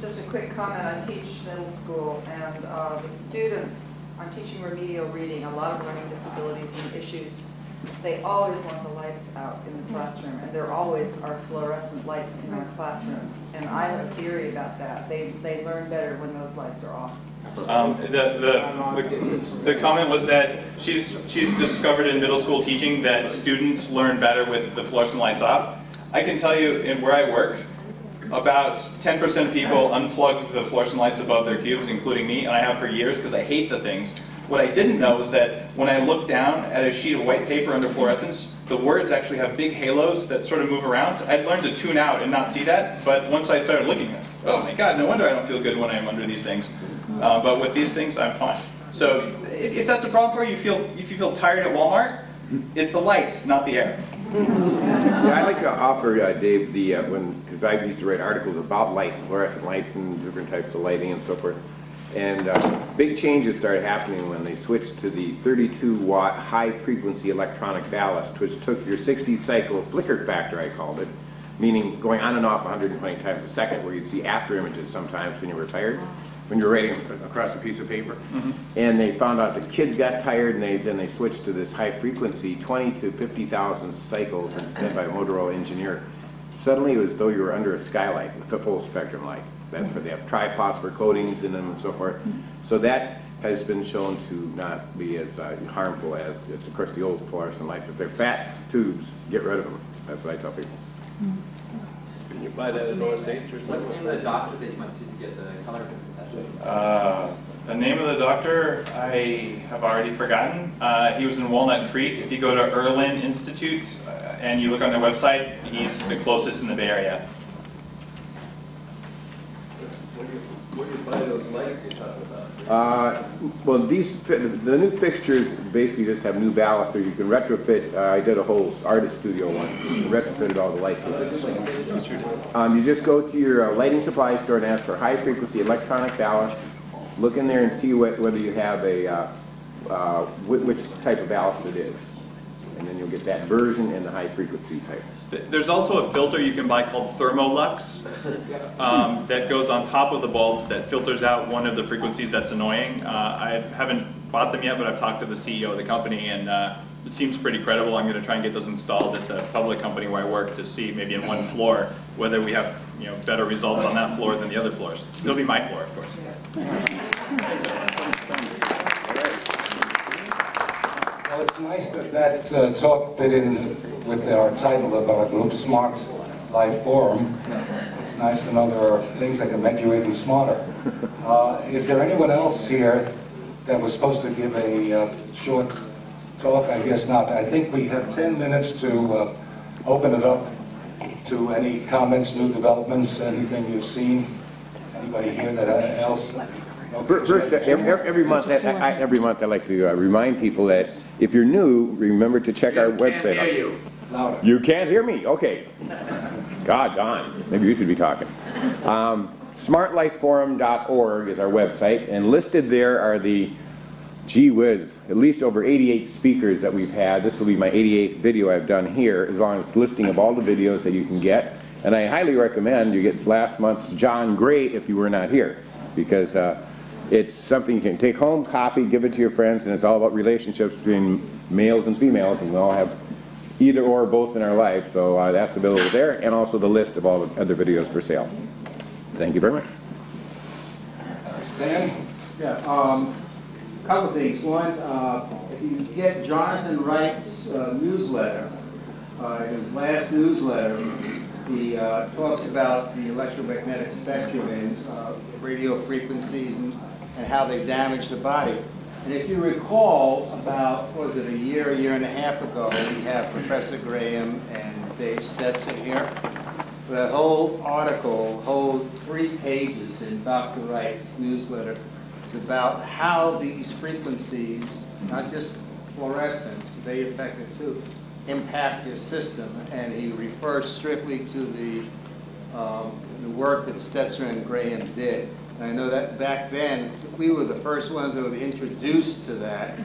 Just a quick comment, I teach middle school, and uh, the students, I'm teaching remedial reading, a lot of learning disabilities and issues. They always want the lights out in the classroom, and there always are fluorescent lights in our classrooms. And I have a theory about that. They, they learn better when those lights are off. Um, the, the, the comment was that she's, she's discovered in middle school teaching that students learn better with the fluorescent lights off. I can tell you in where I work, about 10% of people unplug the fluorescent lights above their cubes, including me, and I have for years because I hate the things. What I didn't know is that when I look down at a sheet of white paper under fluorescence, the words actually have big halos that sort of move around. I'd learned to tune out and not see that, but once I started looking at it, oh my god, no wonder I don't feel good when I'm under these things. Uh, but with these things, I'm fine. So if, if that's a problem for you, feel, if you feel tired at Walmart, it's the lights, not the air. Yeah, I'd like to offer uh, Dave the, uh, when, because I used to write articles about light, fluorescent lights and different types of lighting and so forth. And uh, big changes started happening when they switched to the 32 watt high frequency electronic ballast, which took your 60 cycle flicker factor, I called it, meaning going on and off 120 times a second, where you'd see after images sometimes when you were tired, when you were writing across a piece of paper. And they found out the kids got tired, and they, then they switched to this high frequency, 20 to 50,000 cycles, invented by a Motorola engineer. Suddenly, it was as though you were under a skylight with a full spectrum light. That's where they have triphosphor coatings in them and so forth. So that has been shown to not be as uh, harmful as, as, of course, the old fluorescent lights. If they're fat tubes, get rid of them. That's what I tell people. Can you buy that at Lower State or What's the name of the doctor that you went to to get the color tested? Uh, the name of the doctor, I have already forgotten. Uh, he was in Walnut Creek. If you go to Irlen Institute uh, and you look on their website, he's the closest in the Bay Area. You, talking about? Uh, well, these the new fixtures basically just have new ballast, or you can retrofit. Uh, I did a whole artist studio once, retrofitted all the lights with it. Um, you just go to your uh, lighting supply store and ask for high frequency electronic ballast. Look in there and see what, whether you have a uh, uh, whi- which type of ballast it is, and then you'll get that version and the high frequency type. Th- There's also a filter you can buy called Thermolux um, that goes on top of the bulb that filters out one of the frequencies that's annoying. Uh, I haven't bought them yet, but I've talked to the CEO of the company and uh, it seems pretty credible. I'm going to try and get those installed at the public company where I work to see maybe in one floor whether we have you know better results on that floor than the other floors. It'll be my floor, of course. Well, it's nice that that uh, talk fit in with our title of our group, Smart Life Forum. It's nice to know there are things that can make you even smarter. Uh, Is there anyone else here that was supposed to give a uh, short talk? I guess not. I think we have 10 minutes to uh, open it up to any comments, new developments, anything you've seen. Anybody here that uh, else? Fir- First, uh, every, every month, I, I, every month I like to uh, remind people that if you're new, remember to check our website. Louder. You can't hear me? Okay. God darn, maybe you should be talking. Um, smartlifeforum.org is our website, and listed there are the, gee whiz, at least over 88 speakers that we've had. This will be my 88th video I've done here, as long as listing of all the videos that you can get. And I highly recommend you get last month's John Gray if you were not here, because uh, it's something you can take home, copy, give it to your friends, and it's all about relationships between males and females, and we all have either or both in our lives. So uh, that's available there, and also the list of all the other videos for sale. Thank you very much. Stan? Yeah, um, couple things. One, uh, if you get Jonathan Wright's uh, newsletter, uh, his last newsletter, he uh, talks about the electromagnetic spectrum and uh, radio frequencies and, and how they damage the body. And if you recall, about, was it, a year, a year and a half ago, we have Professor Graham and Dave Stetzer here. The whole article, whole three pages in Dr. Wright's newsletter is about how these frequencies, not just fluorescence, but they affect it too, impact your system. And he refers strictly to the, um, the work that Stetzer and Graham did. I know that back then, we were the first ones that were introduced to that.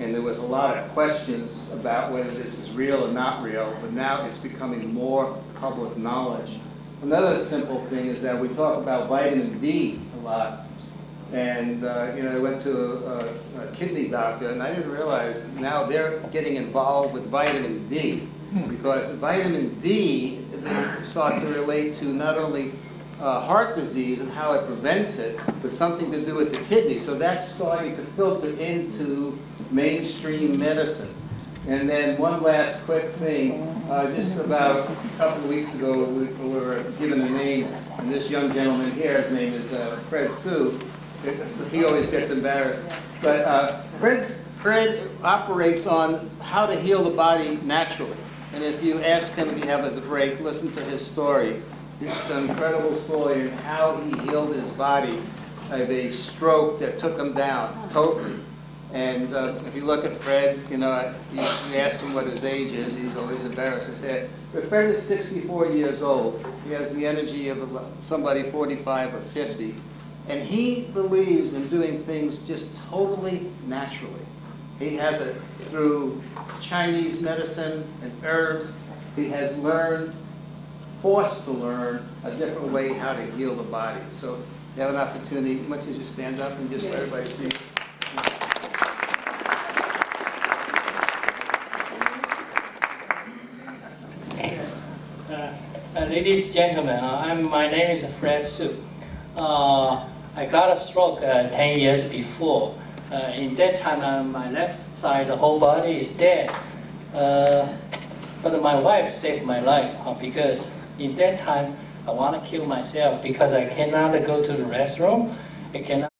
And there was a lot of questions about whether this is real or not real, but now it's becoming more public knowledge. Another simple thing is that we talk about vitamin D a lot. And, uh, you know, I went to a, a, a kidney doctor, and I didn't realize now they're getting involved with vitamin D. Because vitamin D they sought to relate to not only uh, heart disease and how it prevents it, but something to do with the kidney. So that's starting to filter into mainstream medicine. And then one last quick thing, uh, just about a couple of weeks ago, we, we were given a name, and this young gentleman here, his name is uh, Fred Sue. He always gets embarrassed. But uh, Fred, Fred operates on how to heal the body naturally. And if you ask him if you have a break, listen to his story. It's an incredible story and how he healed his body of a stroke that took him down totally. And uh, if you look at Fred, you know, you, you ask him what his age is, he's always embarrassed. I said, but Fred is 64 years old. He has the energy of somebody 45 or 50. And he believes in doing things just totally naturally. He has it through Chinese medicine and herbs. He has learned, forced to learn, a different way how to heal the body. So you have an opportunity, much as you stand up and just let everybody see. Uh, Ladies and gentlemen, uh, I'm, my name is Fred Su. Uh, I got a stroke uh, 10 years before. Uh, in that time, uh, my left side, the whole body is dead. Uh, but my wife saved my life uh, because in that time, I want to kill myself because I cannot go to the restroom. I cannot